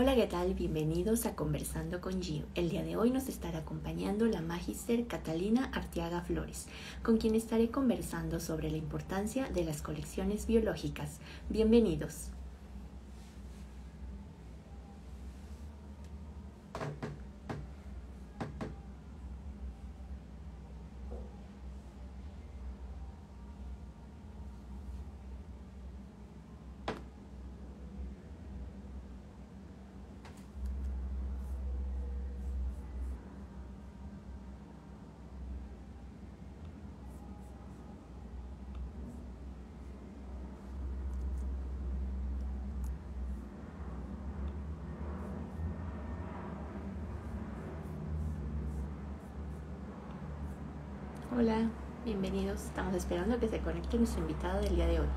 Hola, ¿qué tal? Bienvenidos a Conversando con Gio. El día de hoy nos estará acompañando la magíster Catalina Arteaga Flores, con quien estaré conversando sobre la importancia de las colecciones biológicas. Bienvenidos. Hola, Estamos esperando que se conecte nuestro invitado del día de hoy.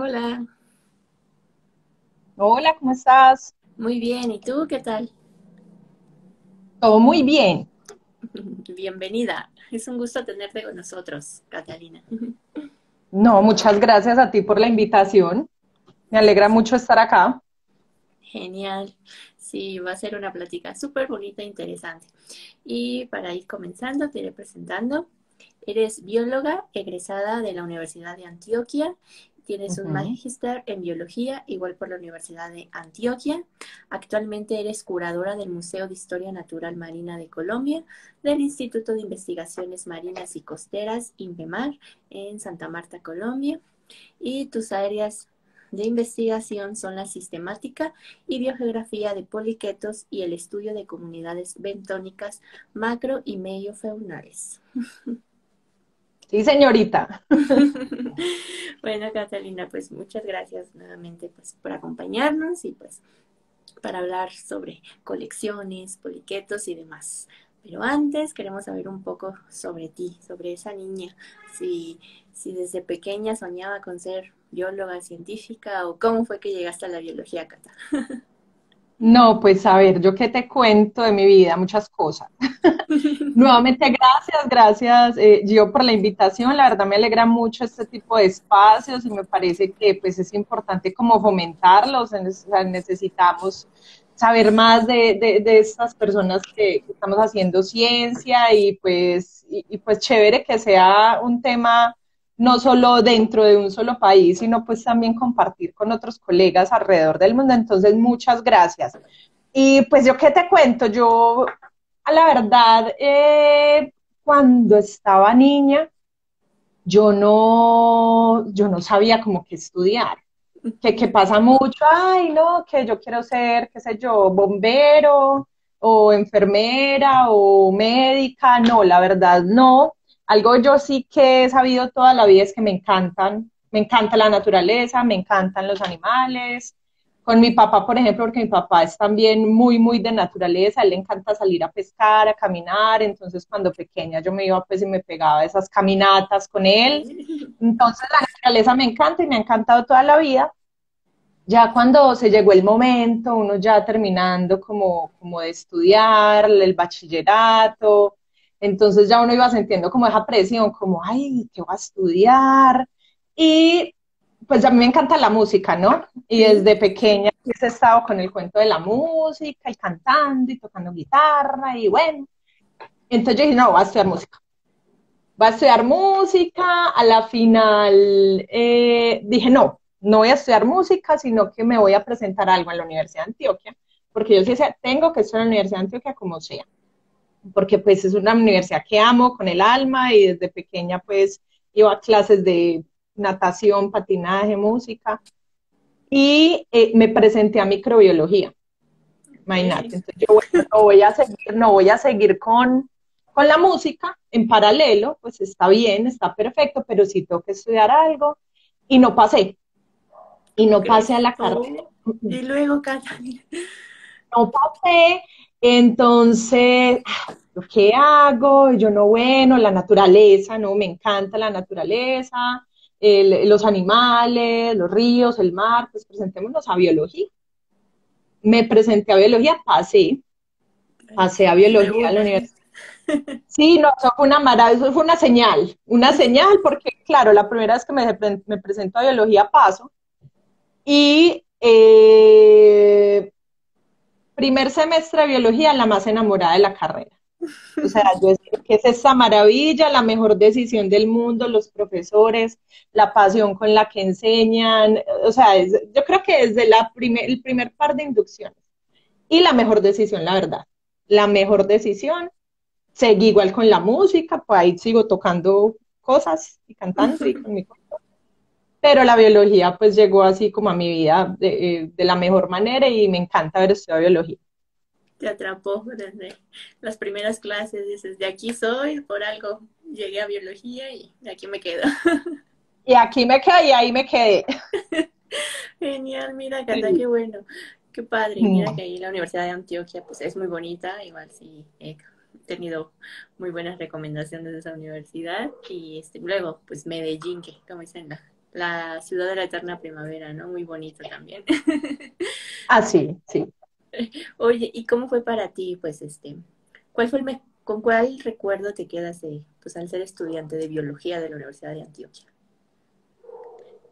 Hola. Hola, ¿cómo estás? Muy bien, ¿y tú qué tal? Todo muy bien. Bienvenida. Es un gusto tenerte con nosotros, Catalina. No, muchas gracias a ti por la invitación. Me alegra mucho estar acá. Genial. Sí, va a ser una plática súper bonita e interesante. Y para ir comenzando, te iré presentando. Eres bióloga egresada de la Universidad de Antioquia Tienes un magíster en biología, igual por la Universidad de Antioquia. Actualmente eres curadora del Museo de Historia Natural Marina de Colombia, del Instituto de Investigaciones Marinas y Costeras, INPEMAR, en Santa Marta, Colombia. Y tus áreas de investigación son la sistemática y biogeografía de poliquetos y el estudio de comunidades bentónicas macro y medio feunales. Sí, señorita. bueno, Catalina, pues muchas gracias nuevamente pues, por acompañarnos y pues para hablar sobre colecciones, poliquetos y demás. Pero antes queremos saber un poco sobre ti, sobre esa niña, si, si desde pequeña soñaba con ser bióloga científica o cómo fue que llegaste a la biología, Cata. No, pues a ver, yo qué te cuento de mi vida, muchas cosas. Nuevamente, gracias, gracias eh, Gio por la invitación. La verdad me alegra mucho este tipo de espacios y me parece que pues es importante como fomentarlos. necesitamos saber más de, de, estas personas que, estamos haciendo ciencia y pues, y pues chévere que sea un tema no solo dentro de un solo país, sino pues también compartir con otros colegas alrededor del mundo. Entonces, muchas gracias. Y pues yo qué te cuento, yo la verdad, eh, cuando estaba niña, yo no, yo no sabía cómo que estudiar. Que, que pasa mucho, ay, no, que yo quiero ser, qué sé yo, bombero o enfermera o médica. No, la verdad no algo yo sí que he sabido toda la vida es que me encantan, me encanta la naturaleza, me encantan los animales. Con mi papá, por ejemplo, porque mi papá es también muy, muy de naturaleza, a él le encanta salir a pescar, a caminar, entonces cuando pequeña yo me iba pues y me pegaba esas caminatas con él. Entonces la naturaleza me encanta y me ha encantado toda la vida. Ya cuando se llegó el momento, uno ya terminando como, como de estudiar el bachillerato, entonces ya uno iba sintiendo como esa presión, como, ay, ¿qué voy a estudiar? Y pues a mí me encanta la música, ¿no? Y desde pequeña he estado con el cuento de la música y cantando y tocando guitarra y bueno. Entonces yo dije, no, voy a estudiar música. Voy a estudiar música. A la final eh, dije, no, no voy a estudiar música, sino que me voy a presentar algo en la Universidad de Antioquia, porque yo sí decía, tengo que estudiar en la Universidad de Antioquia como sea porque pues es una universidad que amo con el alma y desde pequeña pues iba a clases de natación, patinaje, música y eh, me presenté a microbiología. Imagínate, entonces yo no voy a seguir, no voy a seguir con, con la música en paralelo, pues está bien, está perfecto, pero sí tengo que estudiar algo y no pasé. Y no pasé a la carrera. Y luego, Catalina. No pasé Entonces, ¿qué hago? Yo no, bueno, la naturaleza, ¿no? Me encanta la naturaleza, los animales, los ríos, el mar, pues presentémonos a biología. Me presenté a biología, pasé, pasé a biología a la universidad. Sí, no, eso fue una maravilla, eso fue una señal, una señal porque, claro, la primera vez que me, me presento a biología paso y eh, primer semestre de biología, la más enamorada de la carrera. O sea, yo que es esa maravilla, la mejor decisión del mundo, los profesores, la pasión con la que enseñan, o sea, yo creo que desde la el primer par de inducciones. Y la mejor decisión, la verdad. La mejor decisión. Seguí igual con la música, pues ahí sigo tocando cosas y cantando y con mi pero la biología pues llegó así como a mi vida de, de la mejor manera y me encanta haber estudiado biología te atrapó desde las primeras clases, dices, de aquí soy, por algo llegué a biología y de aquí me quedo. Y aquí me quedé y ahí me quedé. Genial, mira, Cata, qué bueno, qué padre. Mira que ahí la Universidad de Antioquia pues es muy bonita, igual sí he tenido muy buenas recomendaciones de esa universidad. Y este, luego, pues Medellín, que como dicen, la, la ciudad de la eterna primavera, ¿no? Muy bonito también. Ah, sí, sí. Oye, ¿y cómo fue para ti, pues, este, cuál fue el con cuál recuerdo te quedas de, pues, al ser estudiante de biología de la Universidad de Antioquia?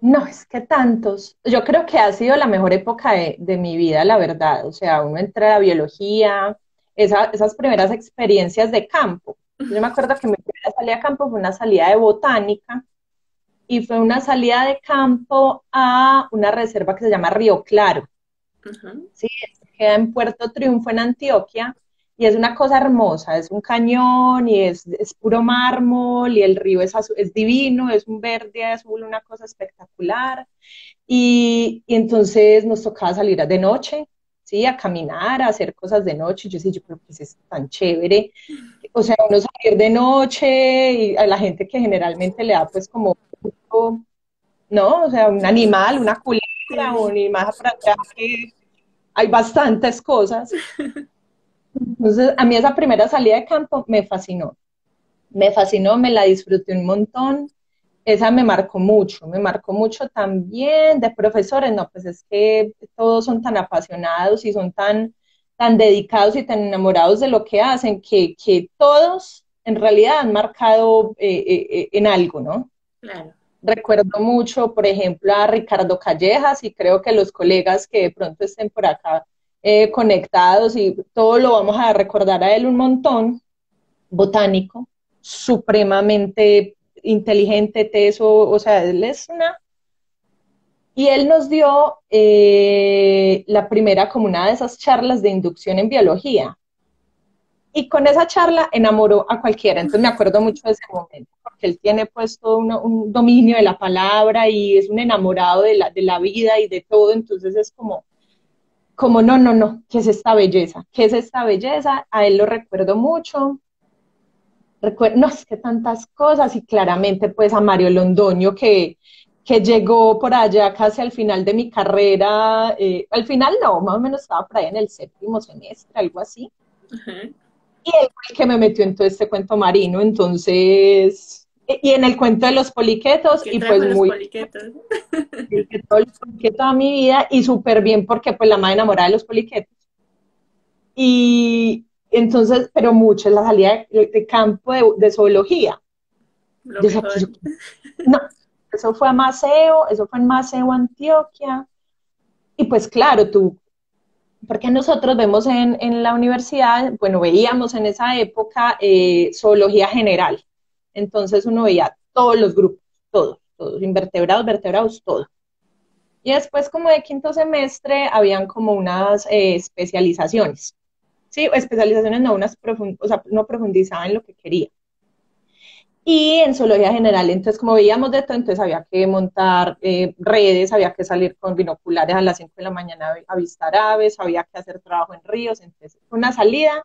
No, es que tantos. Yo creo que ha sido la mejor época de, mi vida, la verdad. O sea, uno entra a biología, esas primeras experiencias de campo. Yo me acuerdo que mi primera salida a campo fue una salida de botánica y fue una salida de campo a una reserva que se llama Río Claro. Sí, queda en Puerto Triunfo, en Antioquia, y es una cosa hermosa, es un cañón y es, puro mármol y el río es, es divino, es un verde azul, una cosa espectacular. Y, entonces nos tocaba salir de noche, ¿sí? A caminar, a hacer cosas de noche. Yo sí, yo creo que es tan chévere. O sea, uno salir de noche y a la gente que generalmente le da pues como, ¿no? O sea, un animal, una culebra, un más para atrás que hay bastantes cosas. Entonces, a mí esa primera salida de campo me fascinó. Me fascinó, me la disfruté un montón. Esa me marcó mucho, me marcó mucho también de profesores, no, pues es que todos son tan apasionados y son tan, tan dedicados y tan enamorados de lo que hacen que, que todos en realidad han marcado eh, eh, eh, en algo, ¿no? Claro. Recuerdo mucho, por ejemplo, a Ricardo Callejas y creo que los colegas que de pronto estén por acá eh, conectados y todo lo vamos a recordar a él un montón, botánico, supremamente inteligente, teso, o sea, él es una... Y él nos dio eh, la primera como una de esas charlas de inducción en biología. Y con esa charla enamoró a cualquiera. Entonces me acuerdo mucho de ese momento que él tiene pues todo un dominio de la palabra y es un enamorado de la, de la vida y de todo, entonces es como, como no, no, no, ¿qué es esta belleza? ¿Qué es esta belleza? A él lo recuerdo mucho. Recuerdo, no, es que tantas cosas y claramente pues a Mario Londoño que, que llegó por allá casi al final de mi carrera, eh, al final no, más o menos estaba por ahí en el séptimo semestre, algo así. Y él fue el que me metió en todo este cuento marino, entonces y en el cuento de los poliquetos, y pues los muy... Poliquetos? toda mi vida, y súper bien porque pues la madre enamorada de los poliquetos. Y entonces, pero mucho en la salida de, campo de, zoología. Pues, no, eso fue a Maceo, eso fue en Maceo, Antioquia. Y pues claro, tú, porque nosotros vemos en, en la universidad, bueno, veíamos en esa época eh, zoología general entonces uno veía todos los grupos, todos, todos, invertebrados, vertebrados, todos. Y después como de quinto semestre habían como unas eh, especializaciones. Sí, especializaciones no, unas o sea, no profundizaba en lo que quería. Y en zoología general, entonces como veíamos de todo, entonces había que montar eh, redes, había que salir con binoculares a las 5 de la mañana a avistar aves, había que hacer trabajo en ríos, entonces una salida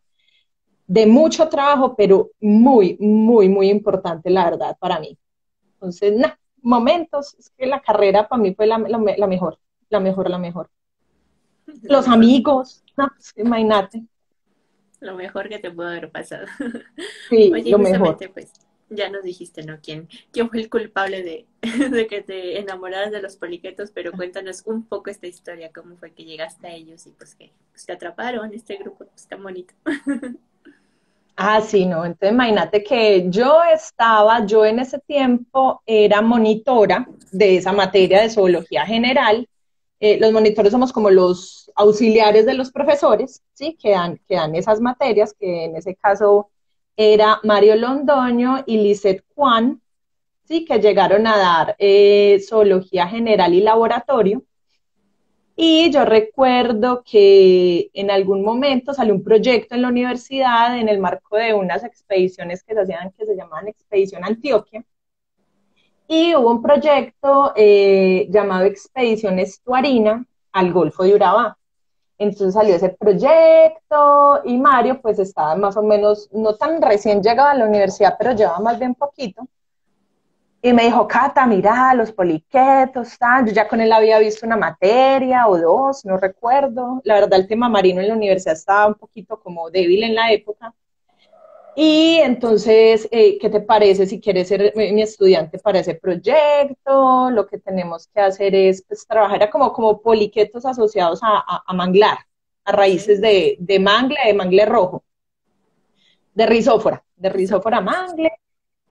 de mucho trabajo, pero muy, muy, muy importante, la verdad, para mí. Entonces, nada, momentos, es que la carrera para mí fue la, mejor, la mejor, la mejor. Los amigos, no, imagínate. Lo mejor que te pudo haber pasado. Sí, lo mejor. pues, ya nos dijiste, ¿no? ¿Quién, quién fue el culpable de, de, que te enamoraras de los poliquetos? Pero cuéntanos un poco esta historia, cómo fue que llegaste a ellos y pues que pues, te atraparon, este grupo pues, tan bonito. Ah, sí, no. Entonces, imagínate que yo estaba, yo en ese tiempo era monitora de esa materia de zoología general. Eh, los monitores somos como los auxiliares de los profesores, ¿sí? Que dan, que dan esas materias, que en ese caso era Mario Londoño y Lisette Juan, ¿sí? Que llegaron a dar eh, zoología general y laboratorio. Y yo recuerdo que en algún momento salió un proyecto en la universidad en el marco de unas expediciones que se hacían, que se llamaban Expedición Antioquia. Y hubo un proyecto eh, llamado Expedición Estuarina al Golfo de Urabá. Entonces salió ese proyecto y Mario pues estaba más o menos, no tan recién llegado a la universidad, pero llevaba más bien poquito. Y me dijo, Cata, mira, los poliquetos, tal. Yo ya con él había visto una materia o dos, no recuerdo. La verdad, el tema marino en la universidad estaba un poquito como débil en la época. Y entonces, eh, ¿qué te parece si quieres ser mi estudiante para ese proyecto? Lo que tenemos que hacer es pues, trabajar como, como poliquetos asociados a, a, manglar, a raíces de, de mangle, de mangle rojo, de rizófora, de rizófora mangle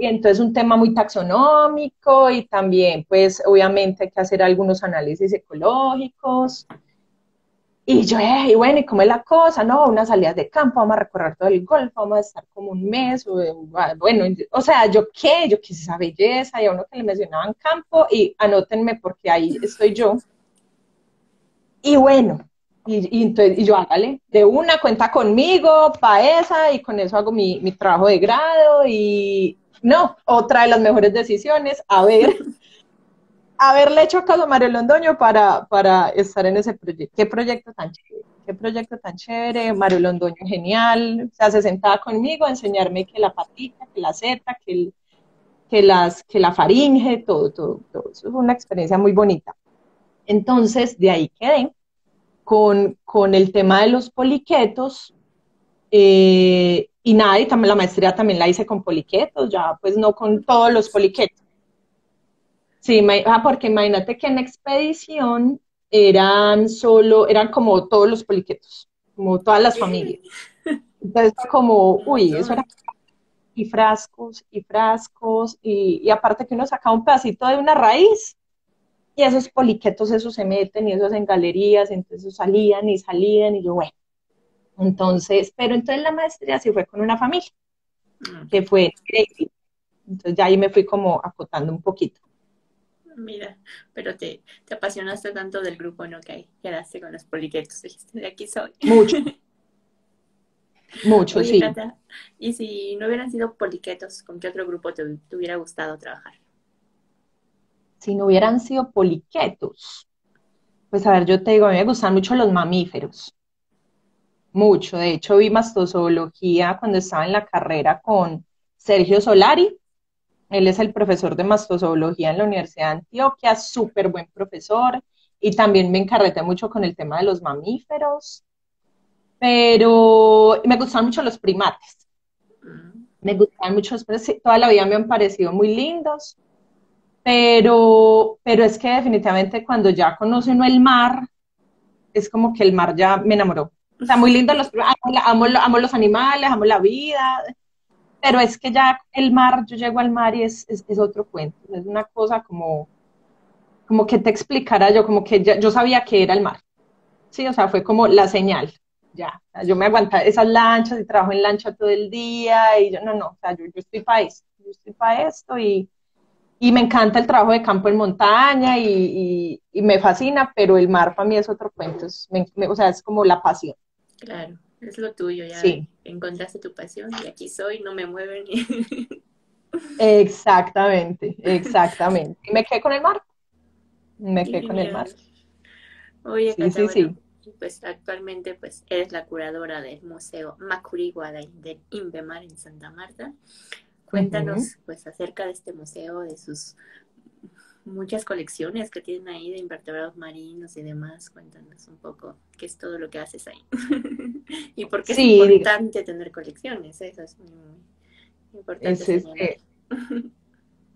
y entonces un tema muy taxonómico y también, pues, obviamente hay que hacer algunos análisis ecológicos. Y yo, y bueno, ¿y cómo es la cosa? No, unas salidas de campo, vamos a recorrer todo el golfo, vamos a estar como un mes, o, bueno, o sea, ¿yo qué? Yo quise esa belleza, y a uno que le mencionaban campo, y anótenme porque ahí estoy yo. Y bueno, y, entonces, y yo, hágale, de una cuenta conmigo, para esa, y con eso hago mi, mi trabajo de grado, y, no, otra de las mejores decisiones, haber, haberle hecho caso a Mario Londoño para, para estar en ese proyecto. Qué proyecto tan chévere, qué proyecto tan chévere, Mario Londoño genial, o sea, se sentaba conmigo a enseñarme que la patita, que la seta, que, que, las, que la faringe, todo, todo, todo. Eso fue una experiencia muy bonita. Entonces, de ahí quedé con, con el tema de los poliquetos. Eh, y nada, y también la maestría también la hice con poliquetos, ya pues no con todos los poliquetos. Sí, ah, porque imagínate que en expedición eran solo, eran como todos los poliquetos, como todas las familias. Entonces como, uy, eso era y frascos y frascos y, y, aparte que uno sacaba un pedacito de una raíz y esos poliquetos esos se meten y esos en galerías, entonces salían y salían y yo, bueno, entonces, pero entonces la maestría sí fue con una familia, mm. que fue increíble. Entonces ya ahí me fui como acotando un poquito. Mira, pero te, te apasionaste tanto del grupo, ¿no? Que ahí quedaste con los poliquetos, dijiste, de aquí soy. Mucho. Mucho, sí. y si no hubieran sido poliquetos, ¿con qué otro grupo te, te hubiera gustado trabajar? Si no hubieran sido poliquetos, pues a ver, yo te digo, a mí me gustan mucho los mamíferos mucho. De hecho, vi mastozoología cuando estaba en la carrera con Sergio Solari. Él es el profesor de mastozoología en la Universidad de Antioquia, súper buen profesor. Y también me encarreté mucho con el tema de los mamíferos. Pero me gustan mucho los primates. Me gustan mucho los toda la vida me han parecido muy lindos. Pero, pero es que definitivamente cuando ya conoce uno el mar, es como que el mar ya me enamoró. O sea, muy lindo los amo, amo, los animales, amo la vida, pero es que ya el mar, yo llego al mar y es, es, otro cuento, es una cosa como, como que te explicara yo, como que yo sabía que era el mar, sí, o sea, fue como la señal, ya, yo me aguantaba esas lanchas y trabajo en lancha todo el día y yo, no, no, o sea, yo, yo estoy para esto, yo estoy para esto y, y me encanta el trabajo de campo en montaña y, y, me fascina, pero el mar para mí es otro cuento, o sea, es como la pasión. Claro, es lo tuyo, ya encontraste tu pasión y aquí soy, no me mueven. exactamente, exactamente. Y me quedé con el mar. Me quedé con el mar. Oye, sí, sí, sí. Pues actualmente pues eres la curadora del Museo Macurigua del Inbemar en Santa Marta. Cuéntanos pues acerca de este museo, de sus muchas colecciones que tienen ahí de invertebrados marinos y demás. Cuéntanos un poco qué es todo lo que haces ahí. y porque es importante tener colecciones, eso es muy, importante.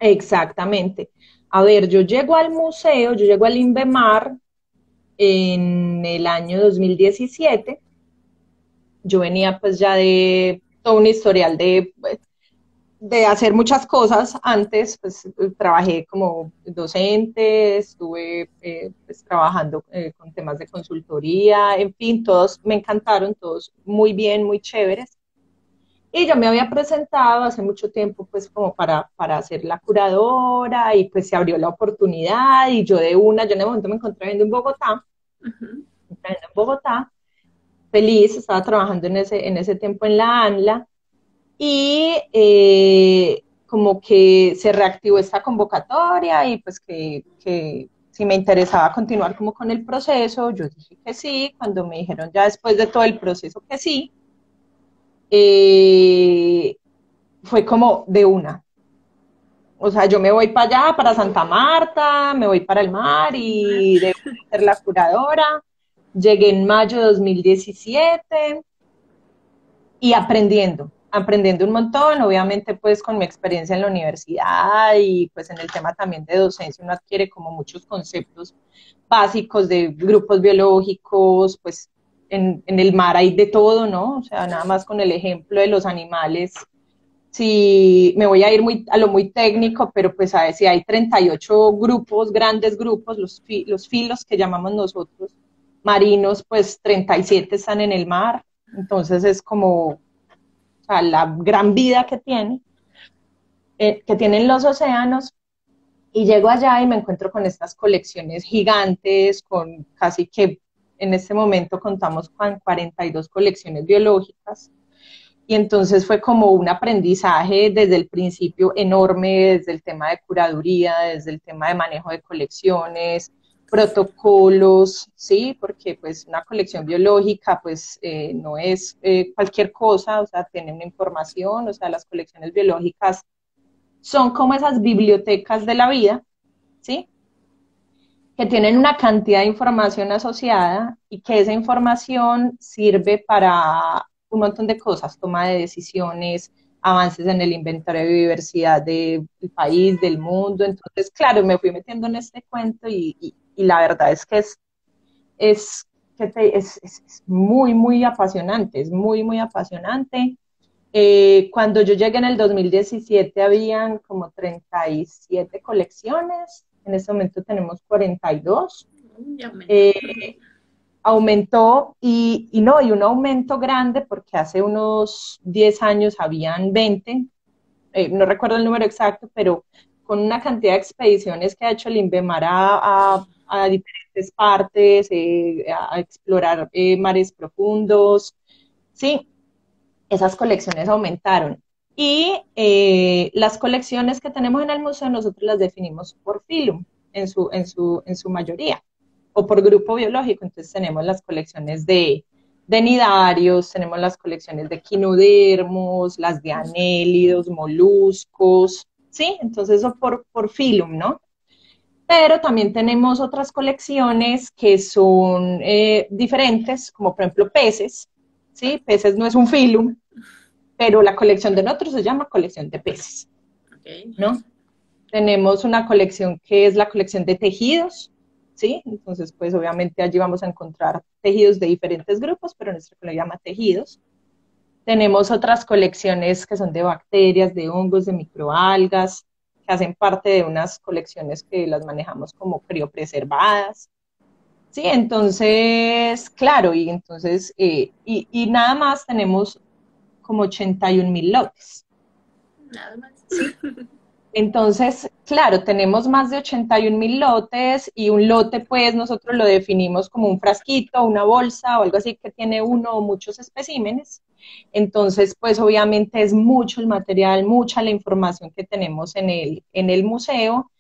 exactamente. A ver, yo llego al museo, yo llego al Inbemar en el año 2017. Yo venía pues ya de todo un historial de, de hacer muchas cosas. Antes pues trabajé como docente, estuve eh, pues, trabajando eh, con temas de consultoría, en fin, todos me encantaron, todos muy bien, muy chéveres. Y yo me había presentado hace mucho tiempo, pues, como para, para ser la curadora, y pues se abrió la oportunidad, y yo de una, yo en el momento me encontré viendo en Bogotá, en Bogotá, feliz, estaba trabajando en ese, en ese tiempo en la ANLA, y eh, como que se reactivó esta convocatoria, y pues que, que si me interesaba continuar como con el proceso, yo dije que sí, cuando me dijeron ya después de todo el proceso que sí, eh, fue como de una. O sea, yo me voy para allá, para Santa Marta, me voy para el mar y debo ser la curadora. Llegué en mayo de 2017 y aprendiendo, aprendiendo un montón, obviamente pues con mi experiencia en la universidad y pues en el tema también de docencia uno adquiere como muchos conceptos básicos de grupos biológicos, pues en, el mar hay de todo, ¿no? O sea, nada más con el ejemplo de los animales, si me voy a ir muy, a lo muy técnico, pero pues a ver, si hay 38 grupos, grandes grupos, los, los filos que llamamos nosotros, marinos, pues 37 están en el mar, entonces es como o sea, la gran vida que tiene, eh, que tienen los océanos, y llego allá y me encuentro con estas colecciones gigantes, con casi que en este momento contamos con 42 colecciones biológicas. Y entonces fue como un aprendizaje desde el principio enorme, desde el tema de curaduría, desde el tema de manejo de colecciones, protocolos, ¿sí? Porque pues una colección biológica pues eh, no es eh, cualquier cosa, o sea, tiene una información, o sea, las colecciones biológicas son como esas bibliotecas de la vida, ¿sí? que tienen una cantidad de información asociada y que esa información sirve para un montón de cosas, toma de decisiones, avances en el inventario de biodiversidad del país, del mundo. Entonces, claro, me fui metiendo en este cuento y, la verdad es que es, es, es, muy, muy apasionante, es muy, muy apasionante. Eh, cuando yo llegué en el 2017 habían como 37 colecciones, en este momento tenemos 42. Eh, aumentó y, no, y un aumento grande porque hace unos 10 años habían 20, eh, no recuerdo el número exacto, pero con una cantidad de expediciones que ha hecho el INVEMAR a, diferentes partes, eh, a explorar mares profundos, sí, esas colecciones aumentaron. Y eh, las colecciones que tenemos en el museo nosotros las definimos por filum en su, en su, en su mayoría, o por grupo biológico. Entonces tenemos las colecciones de, de nidarios, tenemos las colecciones de quinodermos, las de anélidos, moluscos, ¿sí? Entonces eso por, por filum, ¿no? Pero también tenemos otras colecciones que son eh, diferentes, como por ejemplo peces, ¿sí? Peces no es un filum, pero la colección de nosotros se llama colección de peces, ¿no? Tenemos una colección que es la colección de tejidos, ¿sí? Entonces, pues obviamente allí vamos a encontrar tejidos de diferentes grupos, pero nuestra colección llama tejidos. Tenemos otras colecciones que son de bacterias, de hongos, de microalgas, que hacen parte de unas colecciones que las manejamos como criopreservadas. Sí, entonces, claro, y entonces, eh, y, y, nada más tenemos como 81 mil lotes. Nada más. Entonces, claro, tenemos más de 81 mil lotes y un lote, pues nosotros lo definimos como un frasquito, una bolsa o algo así que tiene uno o muchos especímenes. Entonces, pues obviamente es mucho el material, mucha la información que tenemos en el, en el museo.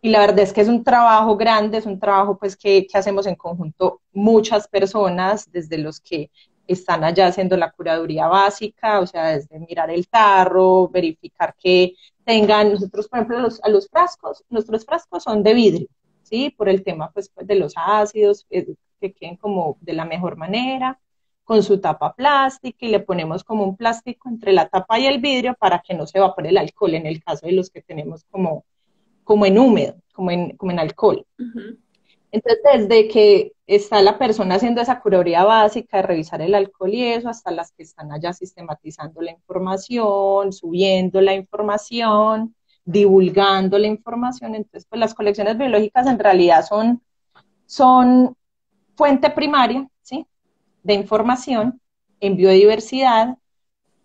Y la verdad es que es un trabajo grande, es un trabajo pues que, que hacemos en conjunto muchas personas, desde los que están allá haciendo la curaduría básica, o sea, desde mirar el tarro, verificar que tengan, nosotros, por ejemplo, a los frascos, nuestros frascos son de vidrio, ¿sí? Por el tema, pues, de los ácidos, eh, que queden como de la mejor manera. Con su tapa plástica y le ponemos como un plástico entre la tapa y el vidrio para que no se evapore el alcohol en el caso de los que tenemos como, como en húmedo, como en, como en alcohol. Entonces, desde que está la persona haciendo esa curaduría básica de revisar el alcohol y eso, hasta las que están allá sistematizando la información, subiendo la información, divulgando la información. Entonces, pues las colecciones biológicas en realidad son, son fuente primaria, ¿sí? De información en biodiversidad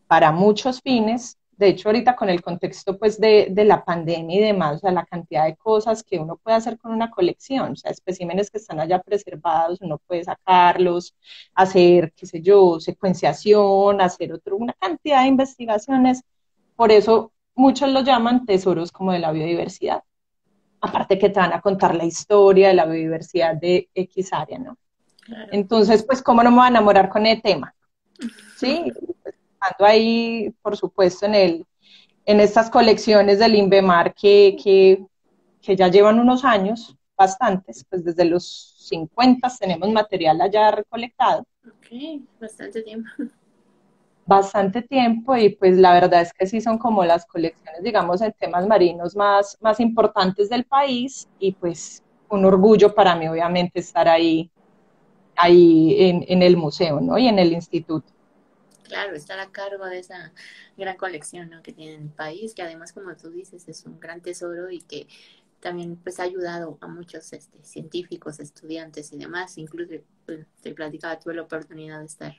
para muchos fines, de hecho, ahorita con el contexto pues de, la pandemia y demás, o sea, la cantidad de cosas que uno puede hacer con una colección, o sea, especímenes que están allá preservados, uno puede sacarlos, hacer, qué sé yo, secuenciación, hacer otro, una cantidad de investigaciones. Por eso muchos lo llaman tesoros como de la biodiversidad. Aparte que te van a contar la historia de la biodiversidad de X área, ¿no? Entonces, pues, ¿cómo no me voy a enamorar con el tema? Sí, ahí, por supuesto, en, el, en estas colecciones del INVEMAR que, que, que ya llevan unos años, bastantes, pues desde los 50 tenemos material allá recolectado. Ok, bastante tiempo. Bastante tiempo y pues la verdad es que sí son como las colecciones, digamos, en temas marinos más, más importantes del país y pues un orgullo para mí obviamente estar ahí, ahí en, en el museo, ¿no? Y en el instituto claro, estar a cargo de esa gran colección que tiene el país, que además, como tú dices, es un gran tesoro y que también pues ha ayudado a muchos este, científicos, estudiantes y demás. Incluso pues, te platicaba, tuve la oportunidad de estar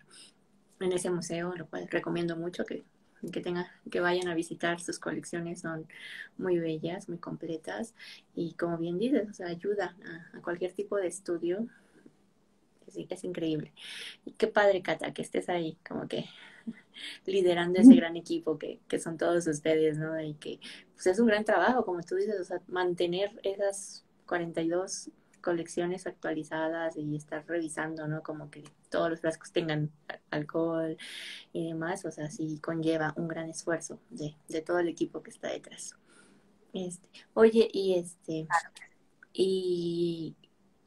en ese museo, lo cual recomiendo mucho que, que, tenga, que vayan a visitar sus colecciones, son muy bellas, muy completas y como bien dices, o sea, ayuda a cualquier tipo de estudio sí, es increíble. Y qué padre, Cata, que estés ahí, como que liderando ese gran equipo que, que son todos ustedes, ¿no? Y que pues es un gran trabajo, como tú dices, o sea, mantener esas 42 colecciones actualizadas y estar revisando, ¿no? Como que todos los frascos tengan alcohol y demás, o sea, sí conlleva un gran esfuerzo de, de todo el equipo que está detrás. Este, oye, y este, y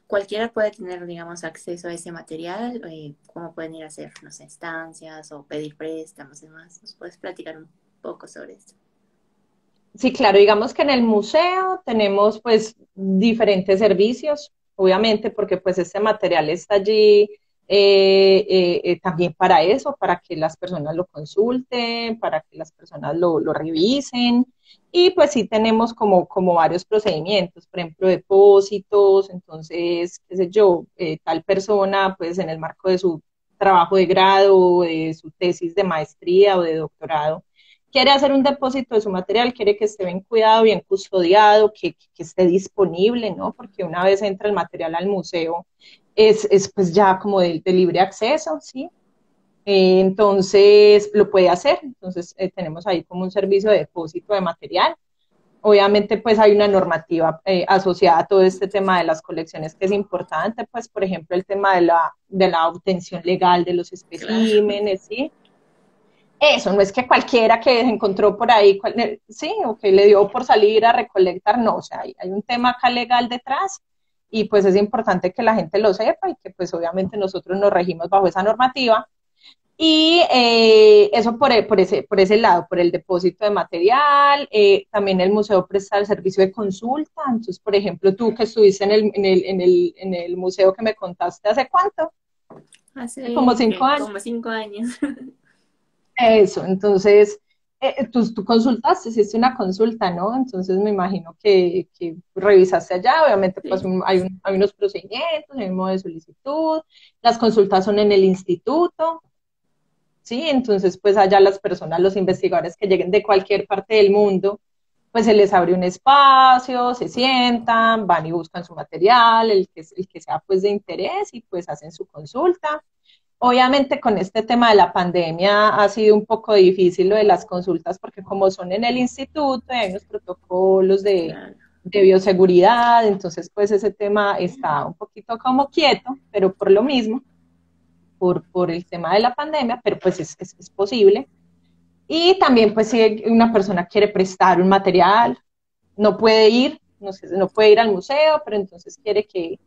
cualquiera puede tener, digamos, acceso a ese material, eh, cómo pueden ir a hacer, no sé, estancias o pedir préstamos y demás. ¿Nos puedes platicar un poco sobre esto? Sí, claro, digamos que en el museo tenemos pues diferentes servicios, obviamente, porque pues este material está allí eh, eh, eh, también para eso, para que las personas lo consulten, para que las personas lo, lo revisen. Y pues sí tenemos como, como varios procedimientos, por ejemplo, depósitos, entonces, qué sé yo, tal persona, pues en el marco de su trabajo de grado, de su tesis de maestría o de doctorado, quiere hacer un depósito de su material, quiere que esté bien cuidado, bien custodiado, que, que, esté disponible, ¿no? Porque una vez entra el material al museo, es, es pues ya como de, libre acceso, ¿sí? Eh, entonces lo puede hacer, entonces eh, tenemos ahí como un servicio de depósito de material. Obviamente pues hay una normativa eh, asociada a todo este tema de las colecciones que es importante, pues por ejemplo el tema de la, de la obtención legal de los especímenes, ¿sí? Eso, no es que cualquiera que se encontró por ahí, sí, o que le dio por salir a recolectar, no, o sea, hay, hay un tema acá legal detrás y pues es importante que la gente lo sepa y que pues obviamente nosotros nos regimos bajo esa normativa. Y eh, eso por, por, ese, por ese lado, por el depósito de material, eh, también el museo presta el servicio de consulta, entonces por ejemplo tú que estuviste en el, en el, en el, en el museo que me contaste, ¿hace cuánto? Hace como cinco años. Como cinco años. Eso, entonces eh, tú, tú, consultaste, hiciste una consulta, ¿no? Entonces me imagino que, que revisaste allá, obviamente pues hay, hay, unos procedimientos, hay un modo de solicitud, las consultas son en el instituto, ¿sí? Entonces pues allá las personas, los investigadores que lleguen de cualquier parte del mundo, pues se les abre un espacio, se sientan, van y buscan su material, el que, el que sea pues de interés y pues hacen su consulta Obviamente con este tema de la pandemia ha sido un poco difícil lo de las consultas porque como son en el instituto hay unos protocolos de, bioseguridad, entonces pues ese tema está un poquito como quieto, pero por lo mismo, por, por el tema de la pandemia, pero pues es, es, posible. Y también pues si una persona quiere prestar un material, no puede ir, no, sé, no puede ir al museo, pero entonces quiere que,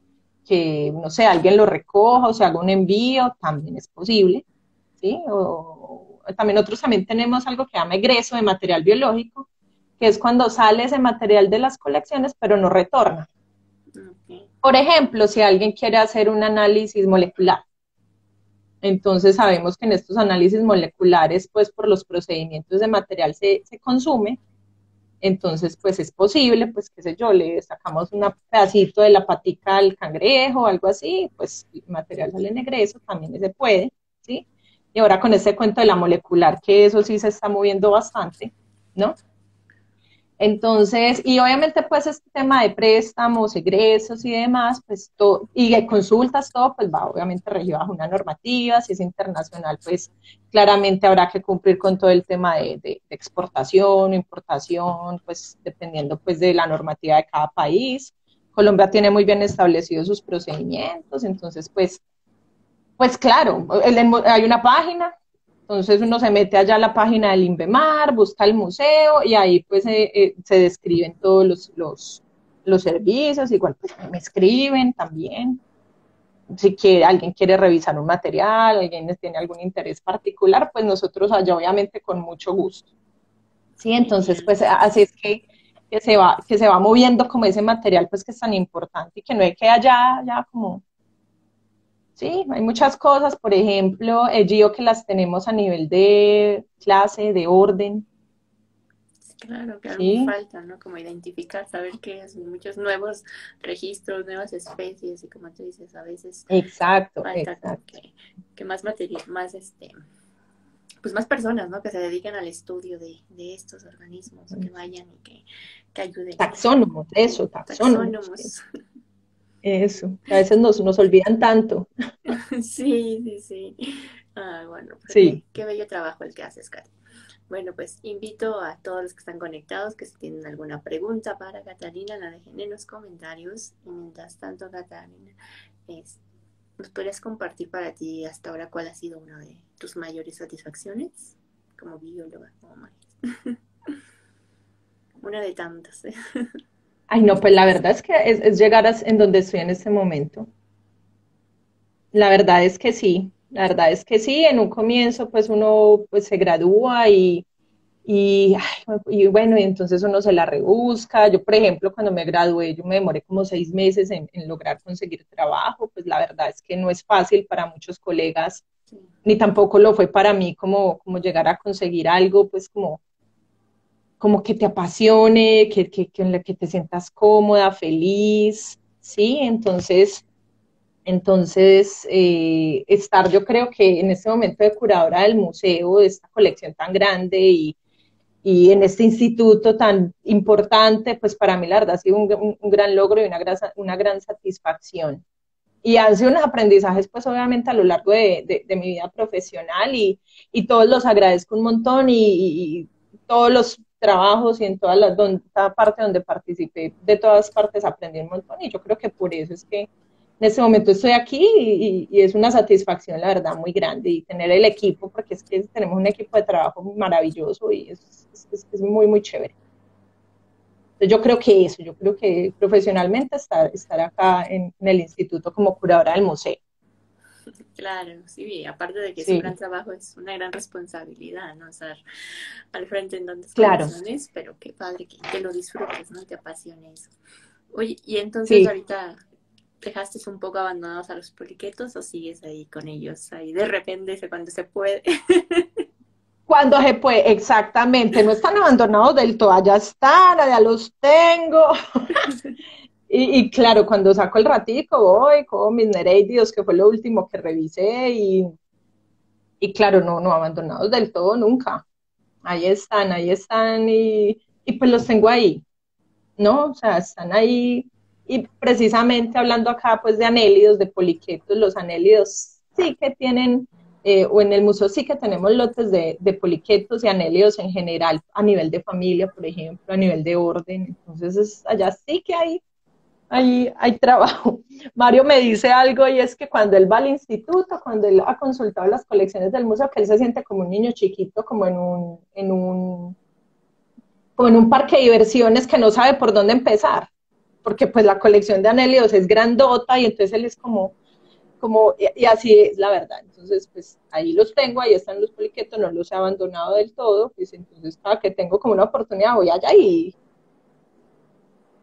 que, no sé, alguien lo recoja o se haga un envío, también es posible, ¿sí? O, también nosotros también tenemos algo que llama egreso de material biológico, que es cuando sale ese material de las colecciones, pero no retorna. Por ejemplo, si alguien quiere hacer un análisis molecular, entonces sabemos que en estos análisis moleculares, pues por los procedimientos de material se, se consume, entonces, pues es posible, pues qué sé yo, le sacamos un pedacito de la patica al cangrejo o algo así, pues el material sale negreso, también se puede, ¿sí? Y ahora con ese cuento de la molecular, que eso sí se está moviendo bastante, ¿no? Entonces, y obviamente pues este tema de préstamos, egresos y demás, pues todo, y de consultas, todo, pues va obviamente regido bajo una normativa, si es internacional, pues claramente habrá que cumplir con todo el tema de, de, exportación, importación, pues dependiendo pues de la normativa de cada país. Colombia tiene muy bien establecidos sus procedimientos, entonces pues, pues claro, hay una página, entonces uno se mete allá a la página del INVEMAR, busca el museo y ahí pues eh, eh, se describen todos los, los, los, servicios, igual pues me escriben también. Si quiere, alguien quiere revisar un material, alguien tiene algún interés particular, pues nosotros allá obviamente con mucho gusto. Sí, entonces pues así es que, que se va, que se va moviendo como ese material pues que es tan importante y que no hay que ya como Sí, hay muchas cosas, por ejemplo, el GIO que las tenemos a nivel de clase, de orden. Claro, que algo falta, ¿no? Como identificar, saber que hay muchos nuevos registros, nuevas especies, y como tú dices, a veces exacto, exacto. Que, más material, más este, pues más personas, ¿no? Que se dediquen al estudio de, estos organismos, que vayan y que, que ayuden. Taxónomos, eso, taxónomos. Eso, a veces nos, nos olvidan tanto. Sí, sí, sí. Ah, bueno, pues sí. Qué, bello trabajo el que haces, Katy. Bueno, pues invito a todos los que están conectados que si tienen alguna pregunta para Catalina, la dejen en los comentarios. Y mientras tanto, Catalina, ¿nos podrías compartir para ti hasta ahora cuál ha sido una de tus mayores satisfacciones como bióloga, como maestra? una de tantas. ¿eh? Ay, no, pues la verdad es que es, llegar a, en donde estoy en este momento. La verdad es que sí, la verdad es que sí, en un comienzo pues uno pues se gradúa y, y, bueno, y entonces uno se la rebusca. Yo, por ejemplo, cuando me gradué, yo me demoré como seis meses en, en lograr conseguir trabajo, pues la verdad es que no es fácil para muchos colegas, ni tampoco lo fue para mí como, como llegar a conseguir algo, pues como como que te apasione, que, que, que, que te sientas cómoda, feliz, ¿sí? Entonces, entonces eh, estar yo creo que en este momento de curadora del museo, de esta colección tan grande y, y en este instituto tan importante, pues para mí la verdad ha sido un, un, gran logro y una gran, una gran satisfacción. Y han sido unos aprendizajes, pues obviamente a lo largo de, de, mi vida profesional y, y, todos los agradezco un montón y todos los trabajos y en todas las, donde, cada parte donde participé, de todas partes aprendí un montón y yo creo que por eso es que en este momento estoy aquí y, es una satisfacción, la verdad, muy grande y tener el equipo, porque es que tenemos un equipo de trabajo maravilloso y es, es, muy, muy chévere. Entonces yo creo que eso, yo creo que profesionalmente estar, estar acá en, en el instituto como curadora del museo. Claro, sí, aparte de que es un gran trabajo, es una gran responsabilidad, ¿no? Estar al frente en donde claro. pero qué padre que, lo disfrutes, ¿no? Te apasione eso. Oye, y entonces ahorita dejaste un poco abandonados a los poliquetos o sigues ahí con ellos, ahí de repente cuando se puede. cuando se puede, exactamente, no están abandonados del todo, allá están, allá los tengo. Y, claro, cuando saco el ratico voy, como mis Nereidios, que fue lo último que revisé, y, y claro, no, no abandonados del todo nunca. Ahí están, ahí están, y, y pues los tengo ahí, ¿no? O sea, están ahí, y precisamente hablando acá pues de anélidos, de poliquetos, los anélidos sí que tienen, eh, o en el museo sí que tenemos lotes de, de poliquetos y anélidos en general, a nivel de familia, por ejemplo, a nivel de orden, entonces allá sí que hay ahí hay trabajo. Mario me dice algo y es que cuando él va al instituto, cuando él ha consultado las colecciones del museo, que él se siente como un niño chiquito, como en un, en un, como en un parque de diversiones que no sabe por dónde empezar. porque pues la colección de anélidos es grandota y entonces él es como, como, y, así es la verdad. Entonces, pues ahí los tengo, ahí están los poliquetos, no los he abandonado del todo, pues entonces cada que tengo como una oportunidad voy allá y,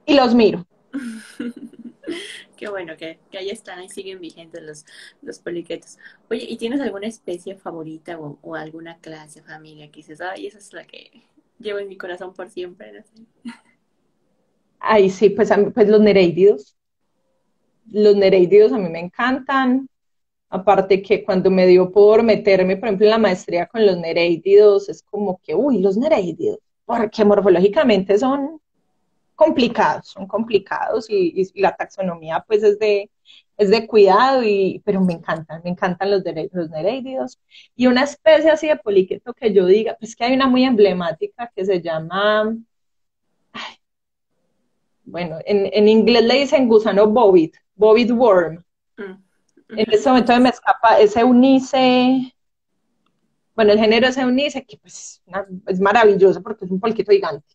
y los miro. Qué bueno que, que, ahí están, ahí siguen vigentes los, los poliquetos. Oye, ¿y tienes alguna especie favorita o, alguna clase, familia que dices, ay, esa es la que llevo en mi corazón por siempre? Ay, sí, pues, pues los nereididos. Los nereididos a mí me encantan. Aparte que cuando me dio por meterme, por ejemplo, en la maestría con los nereididos, es como que, uy, los nereididos, porque morfológicamente son complicados, son complicados y, la taxonomía pues es de, es de cuidado, y, pero me encantan, me encantan los, los nereididos. Y una especie así de poliqueto que yo diga, pues que hay una muy emblemática que se llama, bueno, en, en, inglés le dicen gusano bovid, bovid worm. Mm, en este momento me escapa ese unice, bueno, el género es unice, que pues es maravilloso porque es un poliqueto gigante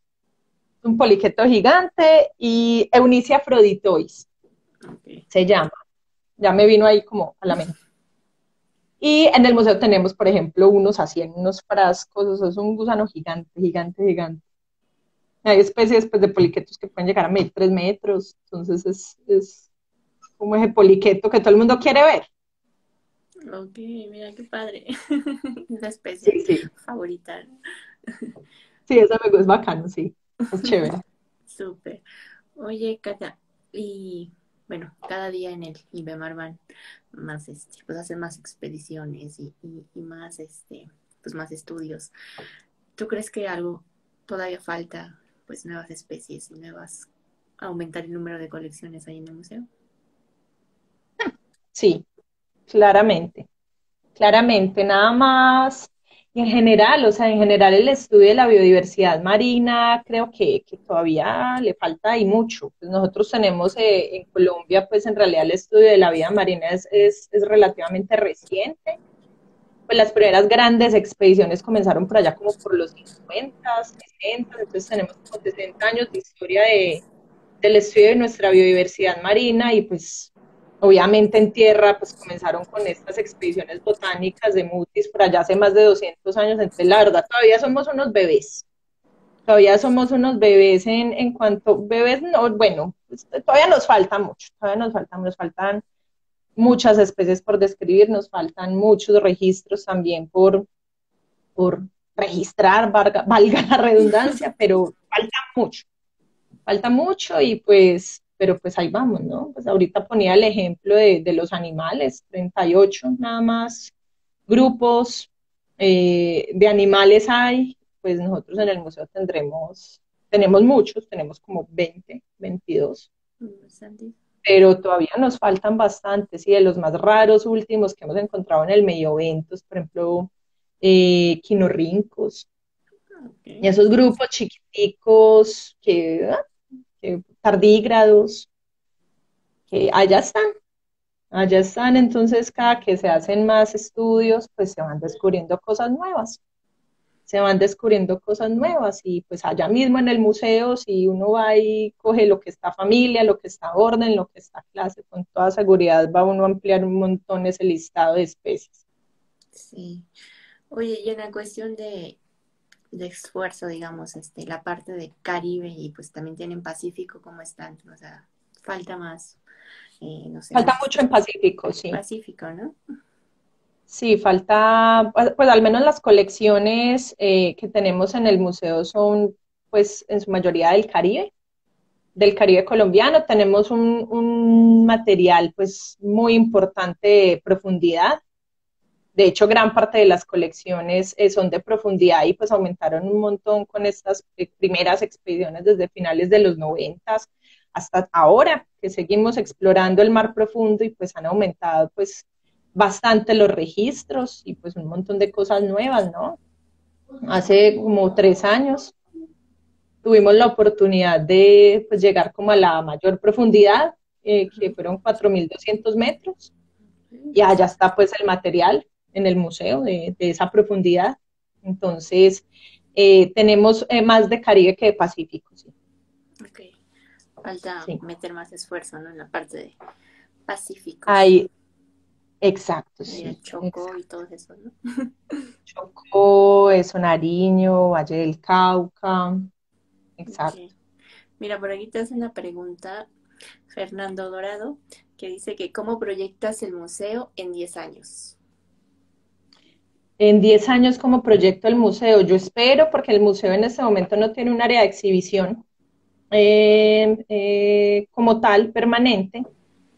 un poliqueto gigante y Eunice afroditois, se llama. Ya me vino ahí como a la mente. Y en el museo tenemos, por ejemplo, unos así en unos frascos, eso es un gusano gigante, gigante, gigante. Hay especies pues, de poliquetos que pueden llegar a medir tres metros, entonces es, es como ese poliqueto que todo el mundo quiere ver. Ok, mira qué padre. Esa especie favorita. Sí, eso me gusta, es bacano, sí. Es chévere. Súper. Oye, Katia, y bueno, cada día en el IBEMAR van más, este, pues hacen más expediciones y, y, más, este, pues más estudios. ¿Tú crees que algo todavía falta, pues nuevas especies y nuevas, aumentar el número de colecciones ahí en el museo? Sí, claramente, claramente, nada más en general, o sea, en general el estudio de la biodiversidad marina creo que, todavía le falta y mucho. Pues nosotros tenemos eh, en Colombia, pues en realidad el estudio de la vida marina es, es, relativamente reciente. Pues las primeras grandes expediciones comenzaron por allá como por los 50, 60, entonces tenemos como 60 años de historia de, del estudio de nuestra biodiversidad marina y pues Obviamente en tierra, pues comenzaron con estas expediciones botánicas de Mutis por allá hace más de 200 años, entonces la verdad todavía somos unos bebés, todavía somos unos bebés en, en cuanto, bebés no, bueno, pues, todavía nos falta mucho, todavía nos faltan, nos faltan muchas especies por describir, nos faltan muchos registros también por, por registrar, valga, valga la redundancia, pero falta mucho, falta mucho y pues pero pues ahí vamos, ¿no? Pues ahorita ponía el ejemplo de, los animales, 38 nada más grupos eh, de animales hay, pues nosotros en el museo tendremos, tenemos muchos, tenemos como 20, 22. Pero todavía nos faltan bastantes y de los más raros últimos que hemos encontrado en el medio ventos, por ejemplo, eh, quinorrincos. Y esos grupos chiquiticos que ah, tardígrados, que allá están, allá están, entonces cada que se hacen más estudios, pues se van descubriendo cosas nuevas, se van descubriendo cosas nuevas y pues allá mismo en el museo, si uno va y coge lo que está familia, lo que está orden, lo que está clase, con toda seguridad va uno a ampliar un montón ese listado de especies. Sí. Oye, y en la cuestión de de esfuerzo, digamos, este, la parte de Caribe y pues también tienen Pacífico como están, o sea, falta más, eh, no sé. Falta mucho en Pacífico, sí. Pacífico, ¿no? Sí, falta, pues, pues al menos las colecciones eh, que tenemos en el museo son pues en su mayoría del Caribe, del Caribe colombiano. Tenemos un, un material pues muy importante de profundidad, de hecho, gran parte de las colecciones eh, son de profundidad y pues aumentaron un montón con estas eh, primeras expediciones desde finales de los noventas hasta ahora, que seguimos explorando el mar profundo y pues han aumentado pues bastante los registros y pues un montón de cosas nuevas, ¿no? Hace como tres años tuvimos la oportunidad de pues, llegar como a la mayor profundidad, eh, que fueron 4.200 metros, y allá está pues el material en el museo de, esa profundidad. Entonces, eh, tenemos eh, más de Caribe que de Pacífico. Sí. Falta meter más esfuerzo, ¿no? En la parte de Pacífico. Ahí, exacto, sí. Chocó y todo eso, ¿no? Chocó, eso, Nariño, Valle del Cauca. Exacto. Mira, por aquí te hace una pregunta Fernando Dorado, que dice que ¿cómo proyectas el museo en 10 años? En 10 años, ¿cómo proyecto el museo? Yo espero, porque el museo en este momento no tiene un área de exhibición eh, eh, como tal, permanente.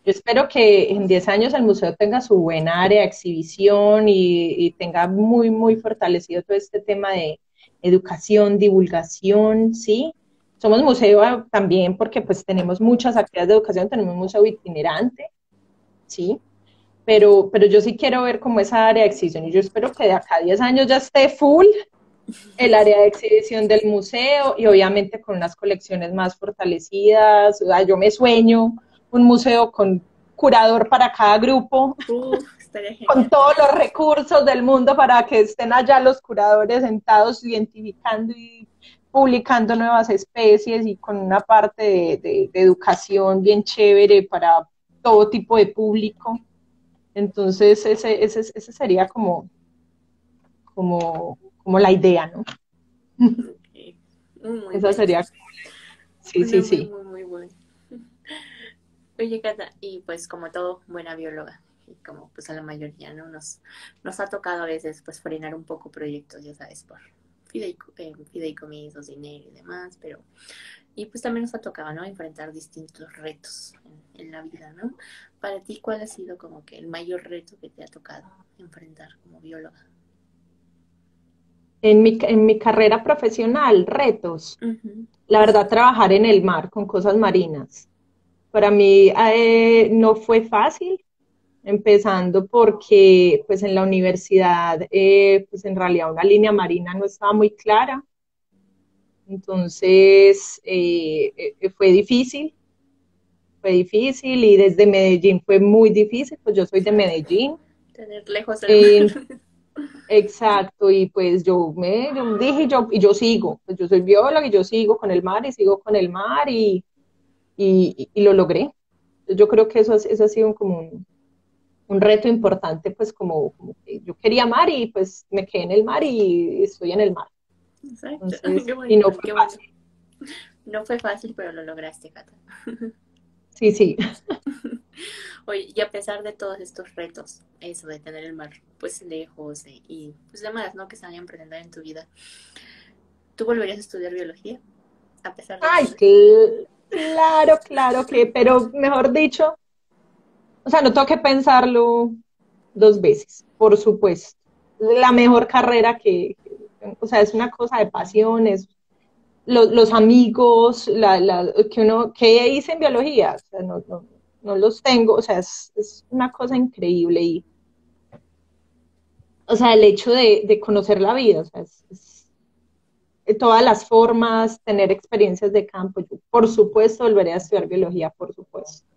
Yo espero que en 10 años el museo tenga su buena área de exhibición y, y tenga muy, muy fortalecido todo este tema de educación, divulgación, ¿sí? Somos museo también porque pues tenemos muchas actividades de educación, tenemos un museo itinerante, ¿sí? Pero, pero yo sí quiero ver como esa área de exhibición y yo espero que de acá a 10 años ya esté full el área de exhibición del museo y obviamente con unas colecciones más fortalecidas. O sea, yo me sueño un museo con curador para cada grupo, con todos los recursos del mundo para que estén allá los curadores sentados identificando y publicando nuevas especies y con una parte de, educación bien chévere para todo tipo de público. Entonces, ese, ese, ese sería como, como, como la idea, ¿no? Esa sería. Sí, sí, sí. Muy, muy, bueno. Oye, Cata, y pues como todo buena bióloga, y como pues a la mayoría, ¿no? Nos, nos ha tocado a veces pues frenar un poco proyectos, ya sabes, por eh, fideicomisos, dinero y demás, pero y pues también nos ha tocado, ¿no? Enfrentar distintos retos en, la vida, ¿no? Para ti, ¿cuál ha sido como que el mayor reto que te ha tocado enfrentar como bióloga? En mi, en mi carrera profesional, retos. La verdad, trabajar en el mar con cosas marinas. Para mí eh, no fue fácil, empezando porque pues en la universidad eh, pues en realidad una línea marina no estaba muy clara, entonces eh, eh, fue difícil, fue difícil y desde Medellín fue muy difícil, pues yo soy de Medellín. Tener lejos el Exacto, y pues yo me dije, yo, y yo sigo, pues yo soy bióloga y yo sigo con el mar y sigo con el mar y, y, lo logré. Yo creo que eso, eso ha sido como un, un reto importante, pues como, yo quería mar y pues me quedé en el mar y estoy en el mar. Exacto. y no fue fácil. No fue fácil, pero lo lograste, Cata. Sí, sí. Oye, y a pesar de todos estos retos, eso de tener el mar pues lejos y pues demás, ¿no? Que se vayan presentando en tu vida, ¿tú volverías a estudiar biología? A pesar de Ay, claro, claro que, pero mejor dicho, o sea, no tengo que pensarlo dos veces, por supuesto. La mejor carrera que, o sea, es una cosa de pasión, es los, amigos, la, la, que uno, ¿qué hice en biología? O sea, no, no, no los tengo, o sea, es, es, una cosa increíble y, o sea, el hecho de, de conocer la vida, o sea, es, es, todas las formas, tener experiencias de campo, yo por supuesto volveré a estudiar biología, por supuesto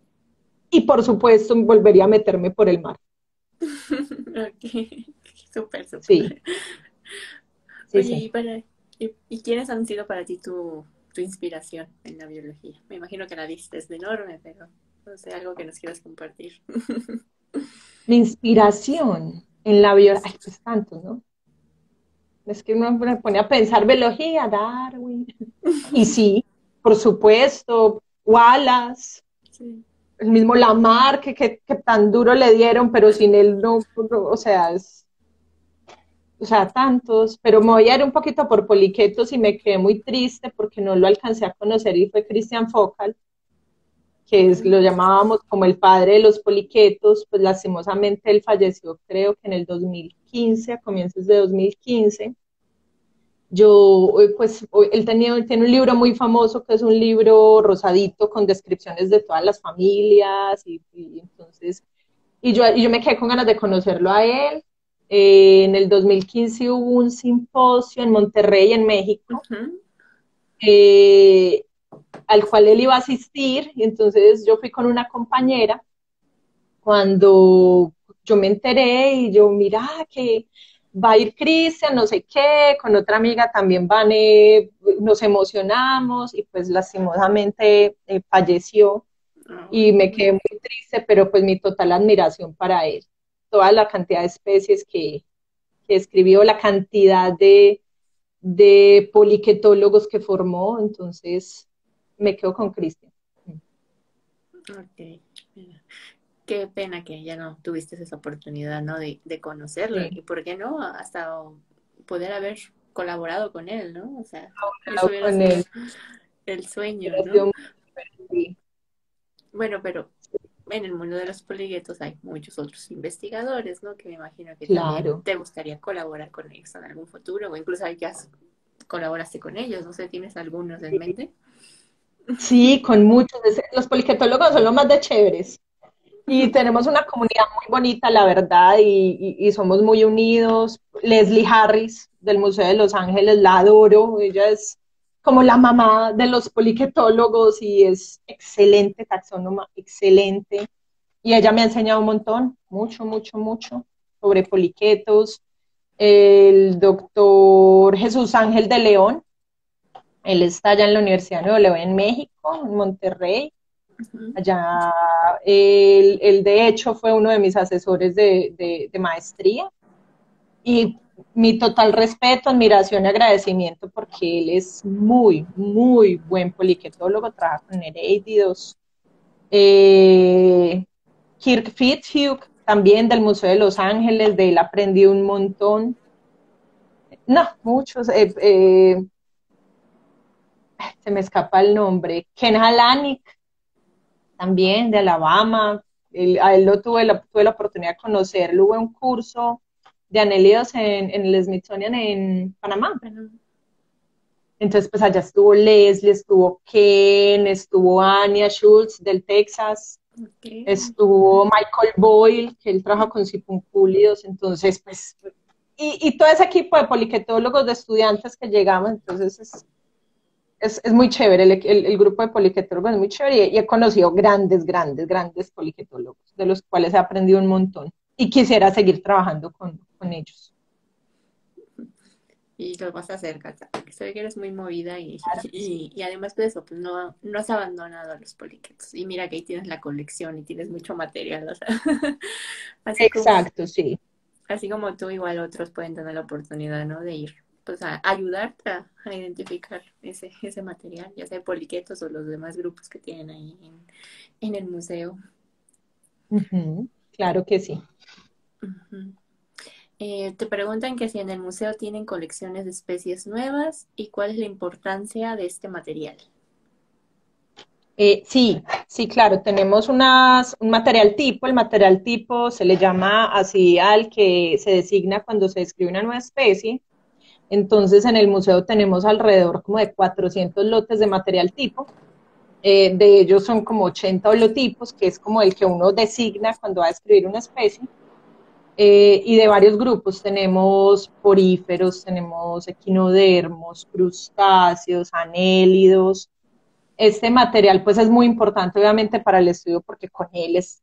y por supuesto volvería a meterme por el mar. ok, súper, súper. Sí. Oye, ¿y, quiénes han sido para ti tu, inspiración en la biología? Me imagino que la lista es enorme, pero no sé, algo que nos quieras compartir. Mi inspiración en la biología, ay, pues tanto, ¿no? Es que uno me pone a pensar biología, Darwin. Y sí, por supuesto, Wallace. Sí el mismo Lamar, que, que, tan duro le dieron, pero sin él no, o sea, es, o sea, tantos, pero me voy a ir un poquito por Poliquetos y me quedé muy triste porque no lo alcancé a conocer y fue Cristian Focal, que es, lo llamábamos como el padre de los Poliquetos, pues lastimosamente él falleció creo que en el 2015, a comienzos de 2015 yo, pues, él tenía, tiene un libro muy famoso que es un libro rosadito con descripciones de todas las familias y, entonces, y yo, y yo me quedé con ganas de conocerlo a él. Eh, en el 2015 hubo un simposio en Monterrey, en México, eh, al cual él iba a asistir, y entonces yo fui con una compañera. Cuando yo me enteré y yo, mira, que va a ir Cristian, no sé qué, con otra amiga también van, eh, nos emocionamos y pues lastimosamente eh, falleció. Ah, y me quedé muy triste, pero pues mi total admiración para él. Toda la cantidad de especies que, que escribió, la cantidad de, de poliquetólogos que formó, entonces me quedo con Cristian. Ok, qué pena que ya no tuviste esa oportunidad, ¿no? De, conocerlo y por qué no, hasta poder haber colaborado con él, ¿no? O sea, eso con él. el sueño, ¿no? Bueno, pero en el mundo de los poliguetos hay muchos otros investigadores, ¿no? Que me imagino que también te gustaría colaborar con ellos en algún futuro, o incluso hay que colaboraste con ellos, no sé, ¿tienes algunos en mente? Sí, con muchos. Los poliquetólogos son los más de chéveres. Y tenemos una comunidad muy bonita, la verdad, y, somos muy unidos. Leslie Harris, del Museo de Los Ángeles, la adoro. Ella es como la mamá de los poliquetólogos y es excelente taxónoma, excelente. Y ella me ha enseñado un montón, mucho, mucho, mucho, sobre poliquetos. El doctor Jesús Ángel de León, él está allá en la Universidad de Nuevo León, en México, en Monterrey. Allá, él, de hecho fue uno de mis asesores de, maestría. Y mi total respeto, admiración y agradecimiento porque él es muy, muy buen poliquetólogo, trabaja con herédidos. Eh, Kirk Fitzhugh, también del Museo de Los Ángeles, de él aprendí un montón. No, muchos. Eh, eh, se me escapa el nombre, Ken Halanik, también de Alabama, a él lo tuve la, tuve la oportunidad de conocerlo, hubo un curso de anelios en, el Smithsonian en Panamá. Entonces, pues allá estuvo Leslie, estuvo Ken, estuvo Anya Schultz del Texas, estuvo Michael Boyle, que él trabaja con sipuncúlidos, entonces, pues, y, y todo ese equipo de poliquetólogos, de estudiantes que llegamos, entonces es es, es muy chévere, el, el, grupo de poliquetólogos es muy chévere y, he conocido grandes, grandes, grandes poliquetólogos, de los cuales he aprendido un montón y quisiera seguir trabajando con, con ellos. Y lo vas a hacer, Cata, porque sé que eres muy movida y, y, además de eso, pues no, no has abandonado a los poliquetos. Y mira que ahí tienes la colección y tienes mucho material, o sea. Exacto, sí. Así como tú, igual otros pueden tener la oportunidad, ¿no? De ir pues a ayudarte a, identificar ese, ese material, ya sea poliquetos o los demás grupos que tienen ahí en, el museo. Claro que sí. Eh, te preguntan que si en el museo tienen colecciones de especies nuevas y cuál es la importancia de este material. Eh, sí, sí, claro, tenemos unas, un material tipo, el material tipo se le llama así al que se designa cuando se describe una nueva especie, entonces, en el museo tenemos alrededor como de 400 lotes de material tipo. Eh, de ellos son como 80 holotipos, que es como el que uno designa cuando va a escribir una especie. Eh, y de varios grupos, tenemos poríferos, tenemos equinodermos, crustáceos, anélidos. Este material pues es muy importante obviamente para el estudio porque con él es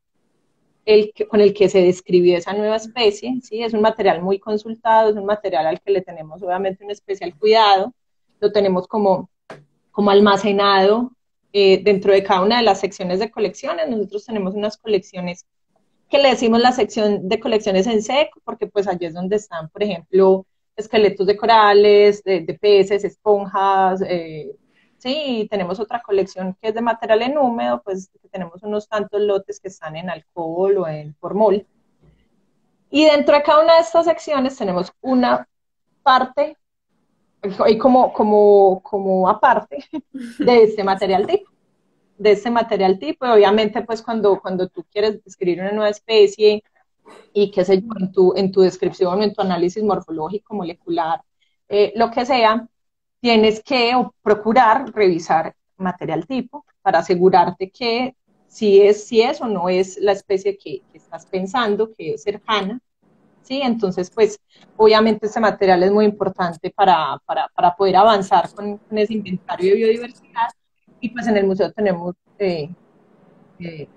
el con el que se describió esa nueva especie, ¿sí? Es un material muy consultado, es un material al que le tenemos obviamente un especial cuidado, lo tenemos como, como almacenado eh, dentro de cada una de las secciones de colecciones. Nosotros tenemos unas colecciones que le decimos la sección de colecciones en seco, porque pues allí es donde están, por ejemplo, esqueletos de corales, de, peces, esponjas, eh, Sí, tenemos otra colección que es de material en húmedo, pues tenemos unos tantos lotes que están en alcohol o en formol. Y dentro de cada una de estas secciones tenemos una parte, y como, como, como aparte, de este material tipo de este material tipo, y obviamente pues cuando, cuando tú quieres describir una nueva especie y qué sé yo, en tu, en tu descripción, en tu análisis morfológico, molecular, eh, lo que sea, tienes que procurar revisar material tipo para asegurarte que si es, si es o no es la especie que, estás pensando, que es cercana. ¿sí? Entonces, pues, obviamente este material es muy importante para, poder avanzar con, ese inventario de biodiversidad. Y pues en el museo tenemos eh, eh,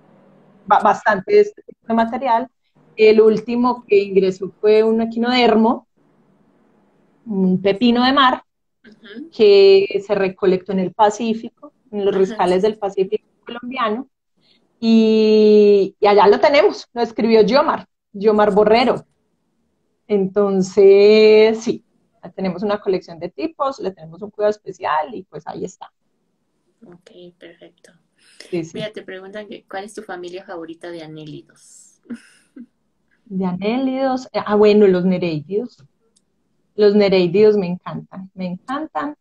bastante este tipo de material. El último que ingresó fue un equinodermo, un pepino de mar que se recolectó en el Pacífico, en los riscales del Pacífico colombiano, y, allá lo tenemos, lo escribió Yomar, Yomar Borrero. Entonces, sí, tenemos una colección de tipos, le tenemos un cuidado especial y pues ahí está. Ok, perfecto. Mira, te preguntan que, cuál es tu familia favorita de anélidos. De anélidos, ah, bueno, los nereidios. Los nereidios me encantan, me encantan.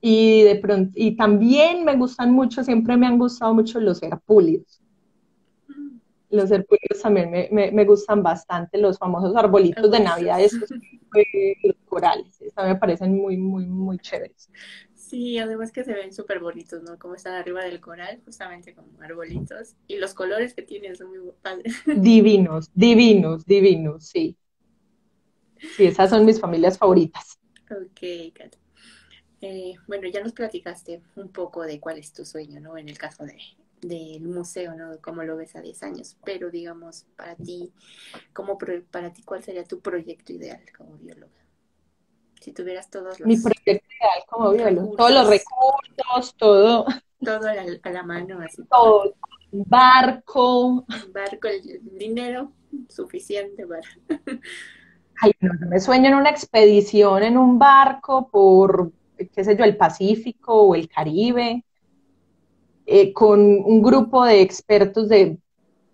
Y de pronto, y también me gustan mucho, siempre me han gustado mucho los herpúlidos. Mm. Los herpúlidos también me, gustan bastante, los famosos arbolitos de Navidad, esos corales, me parecen muy, muy, muy chéveres. Sí, además que se ven súper bonitos, ¿no? Como están arriba del coral, justamente como arbolitos. Y los colores que tienen son muy padres. Divinos, divinos, divinos, sí. Sí, esas son mis familias favoritas. Ok, Kat. Eh, bueno, ya nos platicaste un poco de cuál es tu sueño, ¿no? En el caso de, del museo, ¿no? Cómo lo ves a 10 años. Pero digamos, para ti, ¿cómo para ti cuál sería tu proyecto ideal como bióloga? Si tuvieras todos los... Mi proyecto ideal como biólogo. Todos los recursos, todo. Todo a la, mano, así. Todo. Barco. Barco, el dinero suficiente para... Ay, no, me sueño en una expedición en un barco por, qué sé yo, el Pacífico o el Caribe, eh, con un grupo de expertos de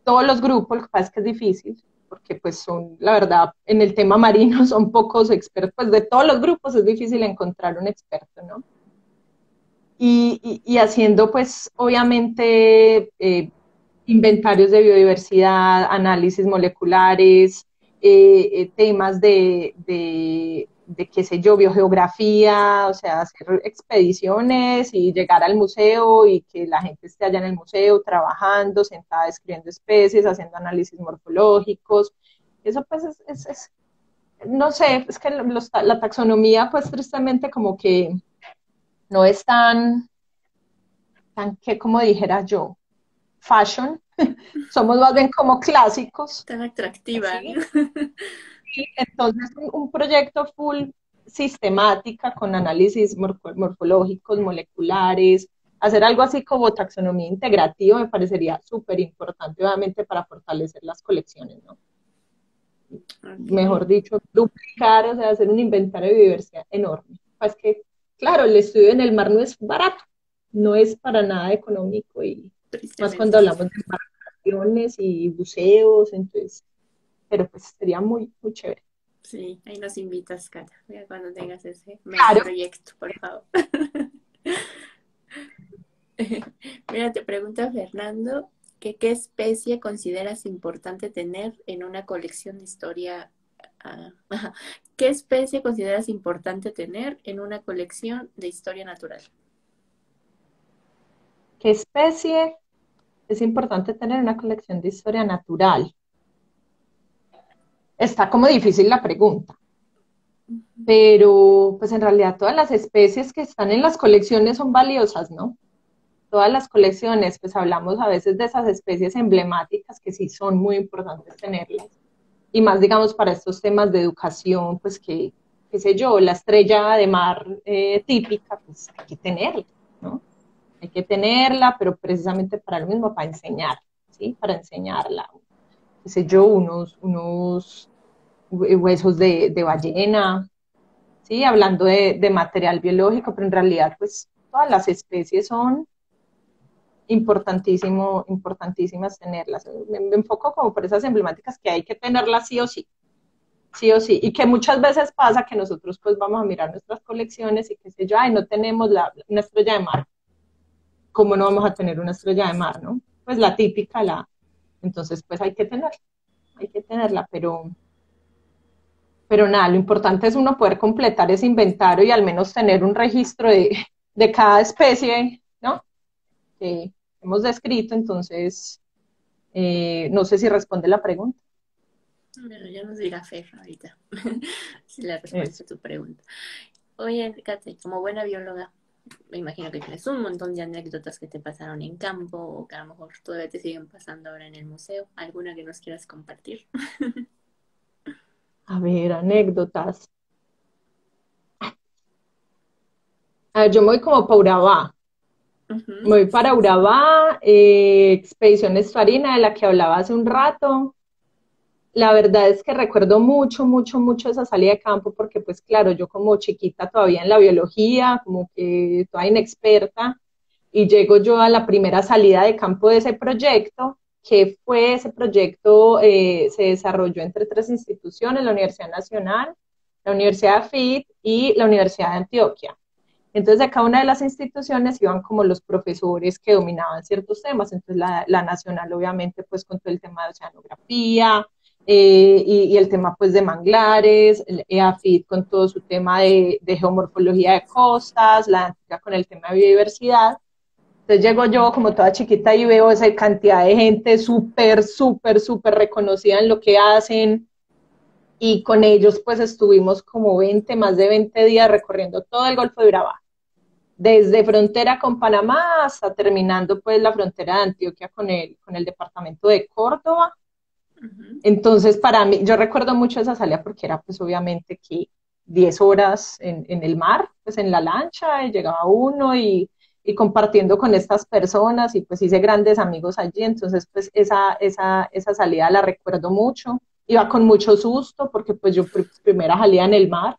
todos los grupos, lo que pasa es que es difícil, porque pues son, la verdad, en el tema marino son pocos expertos, pues de todos los grupos es difícil encontrar un experto, ¿no? Y, haciendo pues obviamente eh, inventarios de biodiversidad, análisis moleculares, eh, eh, temas de, qué sé yo, biogeografía, o sea, hacer expediciones y llegar al museo y que la gente esté allá en el museo trabajando, sentada escribiendo especies, haciendo análisis morfológicos. Eso pues es, es, no sé, es que la taxonomía pues tristemente como que no es tan, tan que como dijera yo, fashion, somos más bien como clásicos. Tan atractiva. entonces un, proyecto full sistemática con análisis morfológicos, moleculares, hacer algo así como taxonomía integrativa me parecería súper importante, obviamente, para fortalecer las colecciones, ¿no? Mejor dicho, duplicar, o sea, hacer un inventario de biodiversidad enorme. Pues que, claro, el estudio en el mar no es barato, no es para nada económico y más cuando hablamos de embarcaciones y buceos, entonces, pero pues sería muy, muy chévere. Sí, ahí nos invitas, Cata, cuando tengas ese proyecto, por favor. Mira, te pregunta Fernando, que qué especie consideras importante tener en una colección de historia ah, ¿Qué especie consideras importante tener en una colección de historia natural? ¿Qué especie es importante tener una colección de historia natural? Está como difícil la pregunta, pero pues en realidad todas las especies que están en las colecciones son valiosas, ¿no? Todas las colecciones, pues hablamos a veces de esas especies emblemáticas que sí son muy importantes tenerlas. Y más, digamos, para estos temas de educación, pues que, qué sé yo, la estrella de mar eh, típica, pues hay que tenerla, ¿no? hay que tenerla, pero precisamente para lo mismo, para enseñar, ¿sí? Para enseñarla. Qué sé yo, unos, unos huesos de, ballena, ¿sí? Hablando de, material biológico, pero en realidad, pues, todas las especies son importantísimo, importantísimas tenerlas. Me, me, enfoco como por esas emblemáticas que hay que tenerlas sí o sí, sí o sí, y que muchas veces pasa que nosotros pues vamos a mirar nuestras colecciones y qué sé yo, ay, no tenemos la, una estrella de mar, ¿cómo no vamos a tener una estrella de mar, no? Pues la típica, la, entonces pues hay que tenerla, hay que tenerla, pero, pero nada, lo importante es uno poder completar ese inventario y al menos tener un registro de, cada especie, ¿no? Que hemos descrito, entonces, eh, no sé si responde la pregunta. Bueno, ya nos dirá Fer ahorita, si la respuesta a tu pregunta. Oye, Kate, como buena bióloga, me imagino que tienes un montón de anécdotas que te pasaron en campo o que a lo mejor todavía te siguen pasando ahora en el museo. ¿Alguna que nos quieras compartir? a ver, anécdotas. Ah, yo me voy como para Urabá. Me voy para Urabá, eh, Expedición Estuarina, de la que hablaba hace un rato. La verdad es que recuerdo mucho, mucho, mucho esa salida de campo porque, pues claro, yo como chiquita todavía en la biología, como que toda inexperta, y llego yo a la primera salida de campo de ese proyecto, que fue ese proyecto, eh, se desarrolló entre tres instituciones, la Universidad Nacional, la Universidad FIT y la Universidad de Antioquia. Entonces, de cada una de las instituciones iban como los profesores que dominaban ciertos temas. Entonces, la, nacional, obviamente, pues con todo el tema de oceanografía eh, y, el tema, pues, de manglares, el EAFIT con todo su tema de, geomorfología de costas, la Antioquia con el tema de biodiversidad. Entonces, llego yo como toda chiquita y veo esa cantidad de gente súper, súper, súper reconocida en lo que hacen, y con ellos pues estuvimos como 20, más de 20 días recorriendo todo el Golfo de Urabá, desde frontera con Panamá hasta terminando pues la frontera de Antioquia con el, con el departamento de Córdoba. Entonces para mí, yo recuerdo mucho esa salida porque era pues obviamente que 10 horas en, en el mar, pues en la lancha, y llegaba uno y, y compartiendo con estas personas y pues hice grandes amigos allí, entonces pues esa, esa, esa salida la recuerdo mucho iba con mucho susto porque pues yo primera salía en el mar.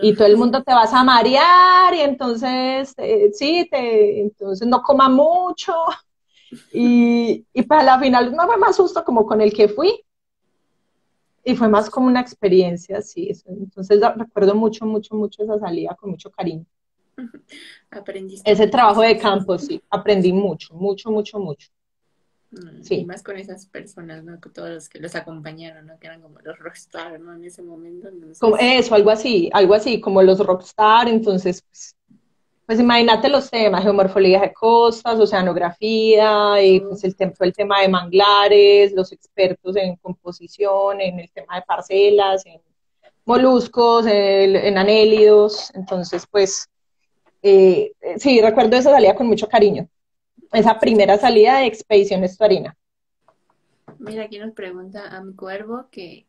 Y todo el mundo te vas a marear y entonces, eh, sí, te, entonces no coma mucho. Y, y para la final no fue más susto como con el que fui. Y fue más como una experiencia, sí. Entonces recuerdo mucho, mucho, mucho esa salida con mucho cariño. Aprendiste. Ese trabajo de campo, sí. Aprendí mucho, mucho, mucho, mucho. Mm, sí. Y más con esas personas, ¿no? Con todos los que los acompañaron, ¿no? Que eran como los rockstar, ¿no? En ese momento. Como eso, algo así, algo así, como los rockstar, entonces, pues, pues imagínate los temas, geomorfología de costas, oceanografía, y pues el, el tema de manglares, los expertos en composición, en el tema de parcelas, en moluscos, en, anélidos, entonces, pues, eh, sí, recuerdo esa salida con mucho cariño esa primera salida de Expedición Estuarina. Mira, aquí nos pregunta a mi cuervo que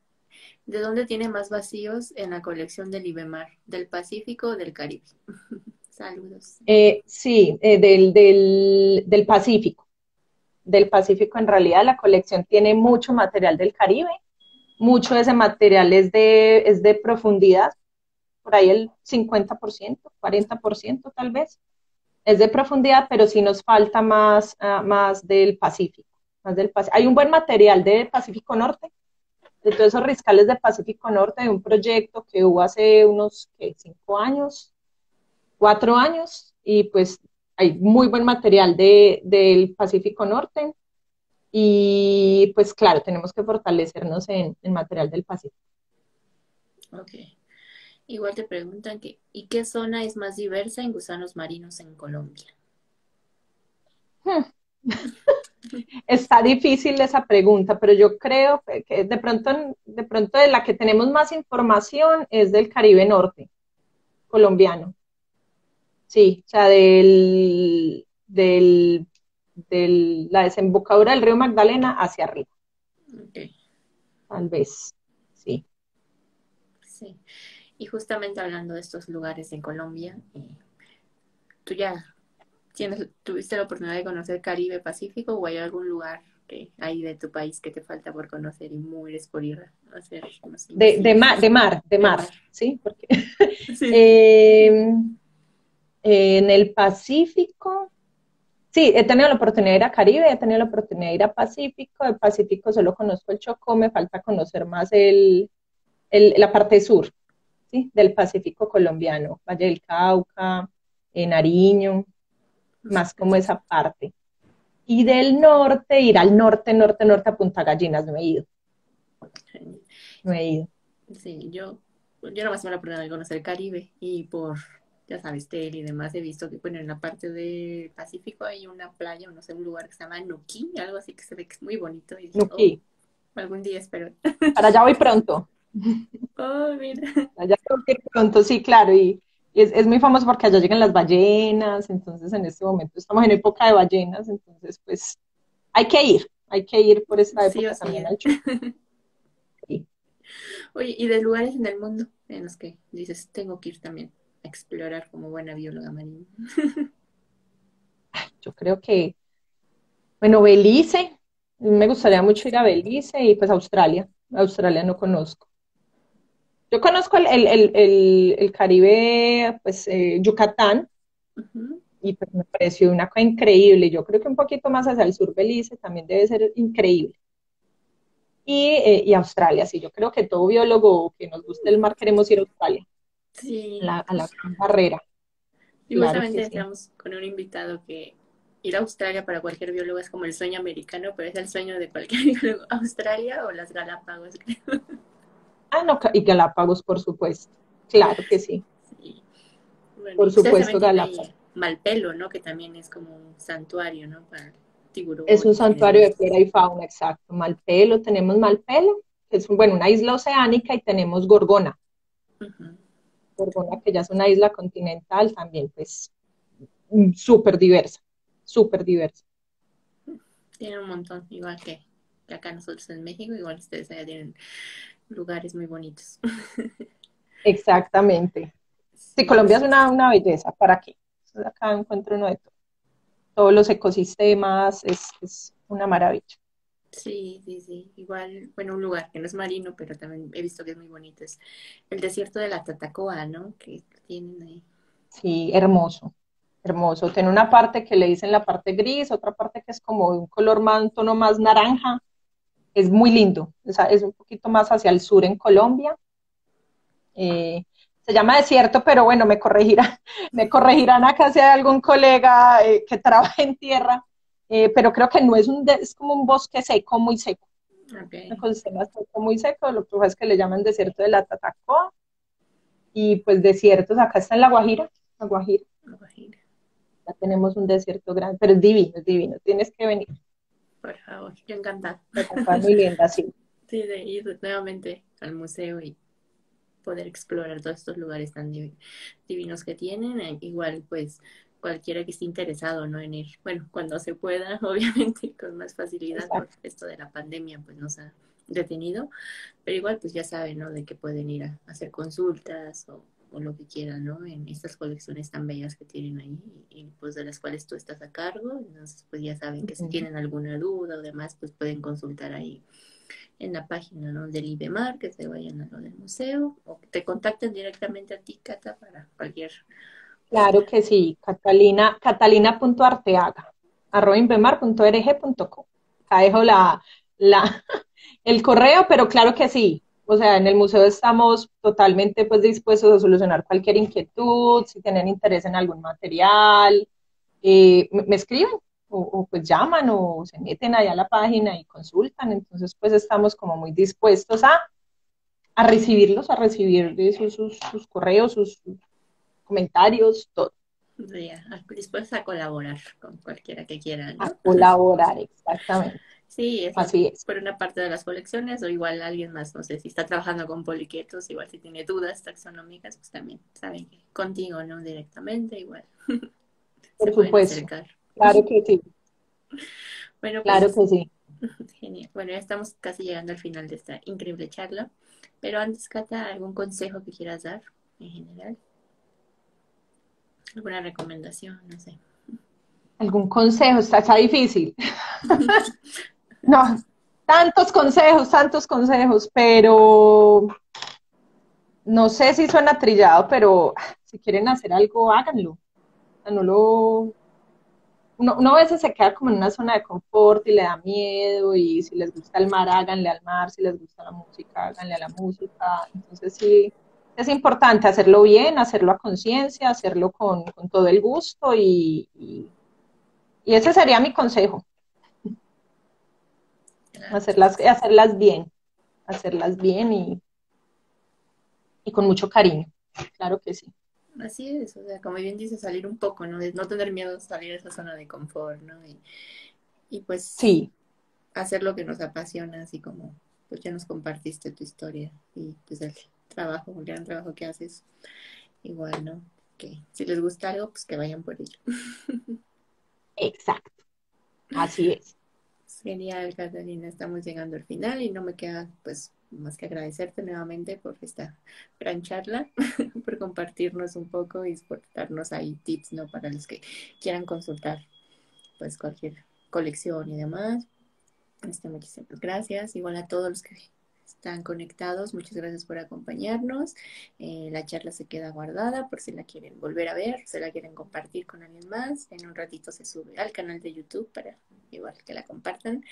¿de dónde tiene más vacíos en la colección del IBEMAR? ¿Del Pacífico o del Caribe? Saludos. Eh, sí, eh, del, del, del, Pacífico. Del Pacífico, en realidad, la colección tiene mucho material del Caribe. Mucho de ese material es de, es de profundidad, por ahí el 50%, 40% tal vez es de profundidad, pero sí nos falta más, ah, más del Pacífico. Más del Hay un buen material de Pacífico Norte, de todos esos riscales de Pacífico Norte, de un proyecto que hubo hace unos cinco años, cuatro años, y pues hay muy buen material de, del Pacífico Norte. Y pues claro, tenemos que fortalecernos en el material del Pacífico. Ok. Igual te preguntan que, ¿y qué zona es más diversa en gusanos marinos en Colombia? Hmm. Está difícil esa pregunta, pero yo creo que de pronto, de pronto de la que tenemos más información es del Caribe Norte, colombiano. Sí, o sea, del, del, del la desembocadura del río Magdalena hacia arriba. Tal vez, sí. Sí. Y justamente hablando de estos lugares en Colombia, eh, ¿tú ya tienes, tuviste la oportunidad de conocer Caribe, Pacífico o hay algún lugar que hay de tu país que te falta por conocer y mueres por ir a hacer? de, de, mar, de mar, de mar, ¿sí? Porque en el Pacífico, sí, he tenido la oportunidad de ir a Caribe, he tenido la oportunidad de ir a Pacífico, el Pacífico solo conozco el Chocó, me falta conocer más el, el, la parte sur, del Pacífico colombiano, Valle del Cauca, en Nariño, más como esa parte. Y del norte, ir al norte, norte, norte a Punta Gallinas, no he ido. No he ido. Sí, yo, yo más me la oportunidad de conocer el Caribe y por, ya sabes, Tel y demás, he visto que, bueno, en la parte del Pacífico hay una playa, no sé, un lugar que se llama Nuki, algo así que se ve que es muy bonito. Y Nuki. Oh, algún día espero. Para allá voy pronto. Oh, mira. Allá pronto, sí, claro, y, es, muy famoso porque allá llegan las ballenas, entonces en este momento estamos en época de ballenas, entonces pues hay que ir, hay que ir por esta época también Oye, ¿y de lugares en el mundo en los que dices, tengo que ir también? Explorar como buena bióloga marina? Yo creo que, bueno, Belice, me gustaría mucho ir a Belice y pues Australia. Australia no conozco. Yo conozco el, Caribe, pues eh, Yucatán, y pues me pareció una cosa increíble. Yo creo que un poquito más hacia el sur Belice también debe ser increíble. Y, eh, y, Australia, sí, yo creo que todo biólogo que nos guste el mar queremos ir a Australia. Sí. a la barrera. Y justamente estamos con un invitado que ir a Australia para cualquier biólogo es como el sueño americano, pero es el sueño de cualquier biólogo. Australia o las Galápagos, creo. Ah, no, y Galápagos, por supuesto. Claro que sí. sí. por supuesto, Galápagos. Malpelo, ¿no? Que también es como un santuario, ¿no? Para tiburones. Es un santuario de flora y fauna, exacto. Malpelo, tenemos Malpelo, que es, bueno, una isla oceánica, y tenemos Gorgona. Gorgona, que ya es una isla continental también, pues, mm, súper diversa, súper diversa. Tiene un montón, igual que, que acá nosotros en México, igual ustedes allá tienen lugares muy bonitos. Exactamente. Sí, Colombia es una, una belleza. ¿Para qué? Acá encuentro uno de todos los ecosistemas, es, es una maravilla. Sí, sí, sí. Igual, bueno, un lugar que no es marino, pero también he visto que es muy bonito. Es el desierto de la Tatacoa, ¿no? Que tienen ahí. Sí, hermoso, hermoso. Tiene una parte que le dicen la parte gris, otra parte que es como un color más, un tono más naranja es muy lindo, es un poquito más hacia el sur en Colombia. Eh, se llama desierto, pero bueno, me corregirán, me corregirán acá si hay algún colega eh, que trabaja en tierra, eh, pero creo que no es un, es como un bosque seco, muy seco. Okay. Un ecosistema seco, muy seco, lo que pasa es que le llaman desierto de la Tatacoa, y pues desiertos, acá está en La Guajira, La Guajira. La Guajira. Ya tenemos un desierto grande, pero es divino, es divino, tienes que venir por favor, yo encantada. muy linda, sí. Sí, de ir nuevamente al museo y poder explorar todos estos lugares tan divinos que tienen. Eh, igual, pues, cualquiera que esté interesado, ¿no? En ir, bueno, cuando se pueda, obviamente, con más facilidad, porque esto de la pandemia, pues, nos ha detenido. Pero igual, pues, ya saben, ¿no? De que pueden ir a hacer consultas o o lo que quieran, ¿no? En estas colecciones tan bellas que tienen ahí y, pues de las cuales tú estás a cargo, entonces pues ya saben que si tienen alguna duda o demás, pues pueden consultar ahí en la página, ¿no? Del IBEMAR, que se vayan a lo del museo o que te contacten directamente a ti, Cata, para cualquier... Claro que sí, Catalina, catalina.arteaga, arroba. Acá dejo la, la, el correo, pero claro que sí, o sea, en el museo estamos totalmente pues dispuestos a solucionar cualquier inquietud, si tienen interés en algún material, eh, me, escriben o, pues llaman o se meten allá a la página y consultan. Entonces pues estamos como muy dispuestos a, a recibirlos, a recibir sus correos, sus, comentarios, todo. dispuestos a colaborar con cualquiera que quiera. A colaborar, exactamente. Sí, es Así es. por una parte de las colecciones o igual alguien más, no sé, si está trabajando con poliquetos, igual si tiene dudas taxonómicas, pues también saben que contigo, ¿no? Directamente, igual. Por supuesto. Claro que sí. Bueno, pues, claro que sí. Genial. Bueno, ya estamos casi llegando al final de esta increíble charla, pero antes, Cata, ¿algún consejo que quieras dar en general? ¿Alguna recomendación? No sé. ¿Algún consejo? Está, está difícil. No, tantos consejos, tantos consejos, pero no sé si suena trillado, pero si quieren hacer algo, háganlo. No lo. Uno, a veces se queda como en una zona de confort y le da miedo, y si les gusta el mar, háganle al mar, si les gusta la música, háganle a la música. Entonces, sí, es importante hacerlo bien, hacerlo a conciencia, hacerlo con, todo el gusto, y ese sería mi consejo hacerlas, hacerlas bien, hacerlas bien y, y con mucho cariño, claro que sí. Así es, o sea, como bien dice, salir un poco, ¿no? No tener miedo a salir de esa zona de confort, ¿no? Y, pues sí. hacer lo que nos apasiona, así como pues ya nos compartiste tu historia y pues el trabajo, un gran trabajo que haces, igual, ¿no? Que si les gusta algo, pues que vayan por ello. Exacto, así es. Genial, Catalina. Estamos llegando al final y no me queda pues más que agradecerte nuevamente por esta gran charla, por compartirnos un poco y por darnos ahí tips, ¿no? Para los que quieran consultar, pues, cualquier colección y demás. Este, muchísimas gracias. Igual a todos los que están conectados, muchas gracias por acompañarnos. Eh, la charla se queda guardada por si la quieren volver a ver, si la quieren compartir con alguien más. En un ratito se sube al canal de YouTube para igual que la compartan.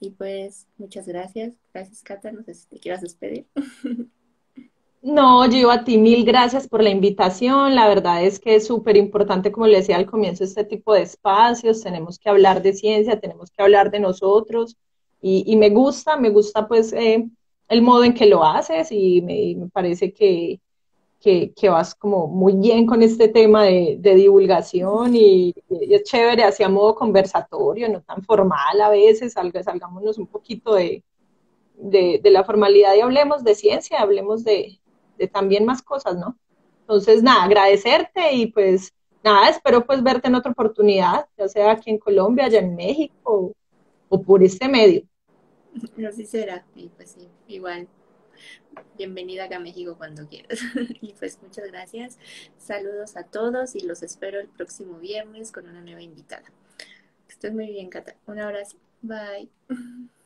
Y pues muchas gracias. Gracias, Cata. No sé si te quieras despedir. No, yo a ti mil gracias por la invitación. La verdad es que es súper importante, como le decía al comienzo, este tipo de espacios. Tenemos que hablar de ciencia, tenemos que hablar de nosotros. Y, me gusta, me gusta pues eh, el modo en que lo haces y me, parece que, que, vas como muy bien con este tema de, divulgación y, es chévere, así a modo conversatorio, no tan formal a veces, salga, salgámonos un poquito de, de, la formalidad y hablemos de ciencia, hablemos de, de también más cosas, ¿no? Entonces, nada, agradecerte y pues nada, espero pues verte en otra oportunidad, ya sea aquí en Colombia, allá en México o por este medio. Así será, y pues sí, igual. Bienvenida acá a México cuando quieras. y pues muchas gracias. Saludos a todos y los espero el próximo viernes con una nueva invitada. Que estés muy bien, Cata. Un abrazo. Bye.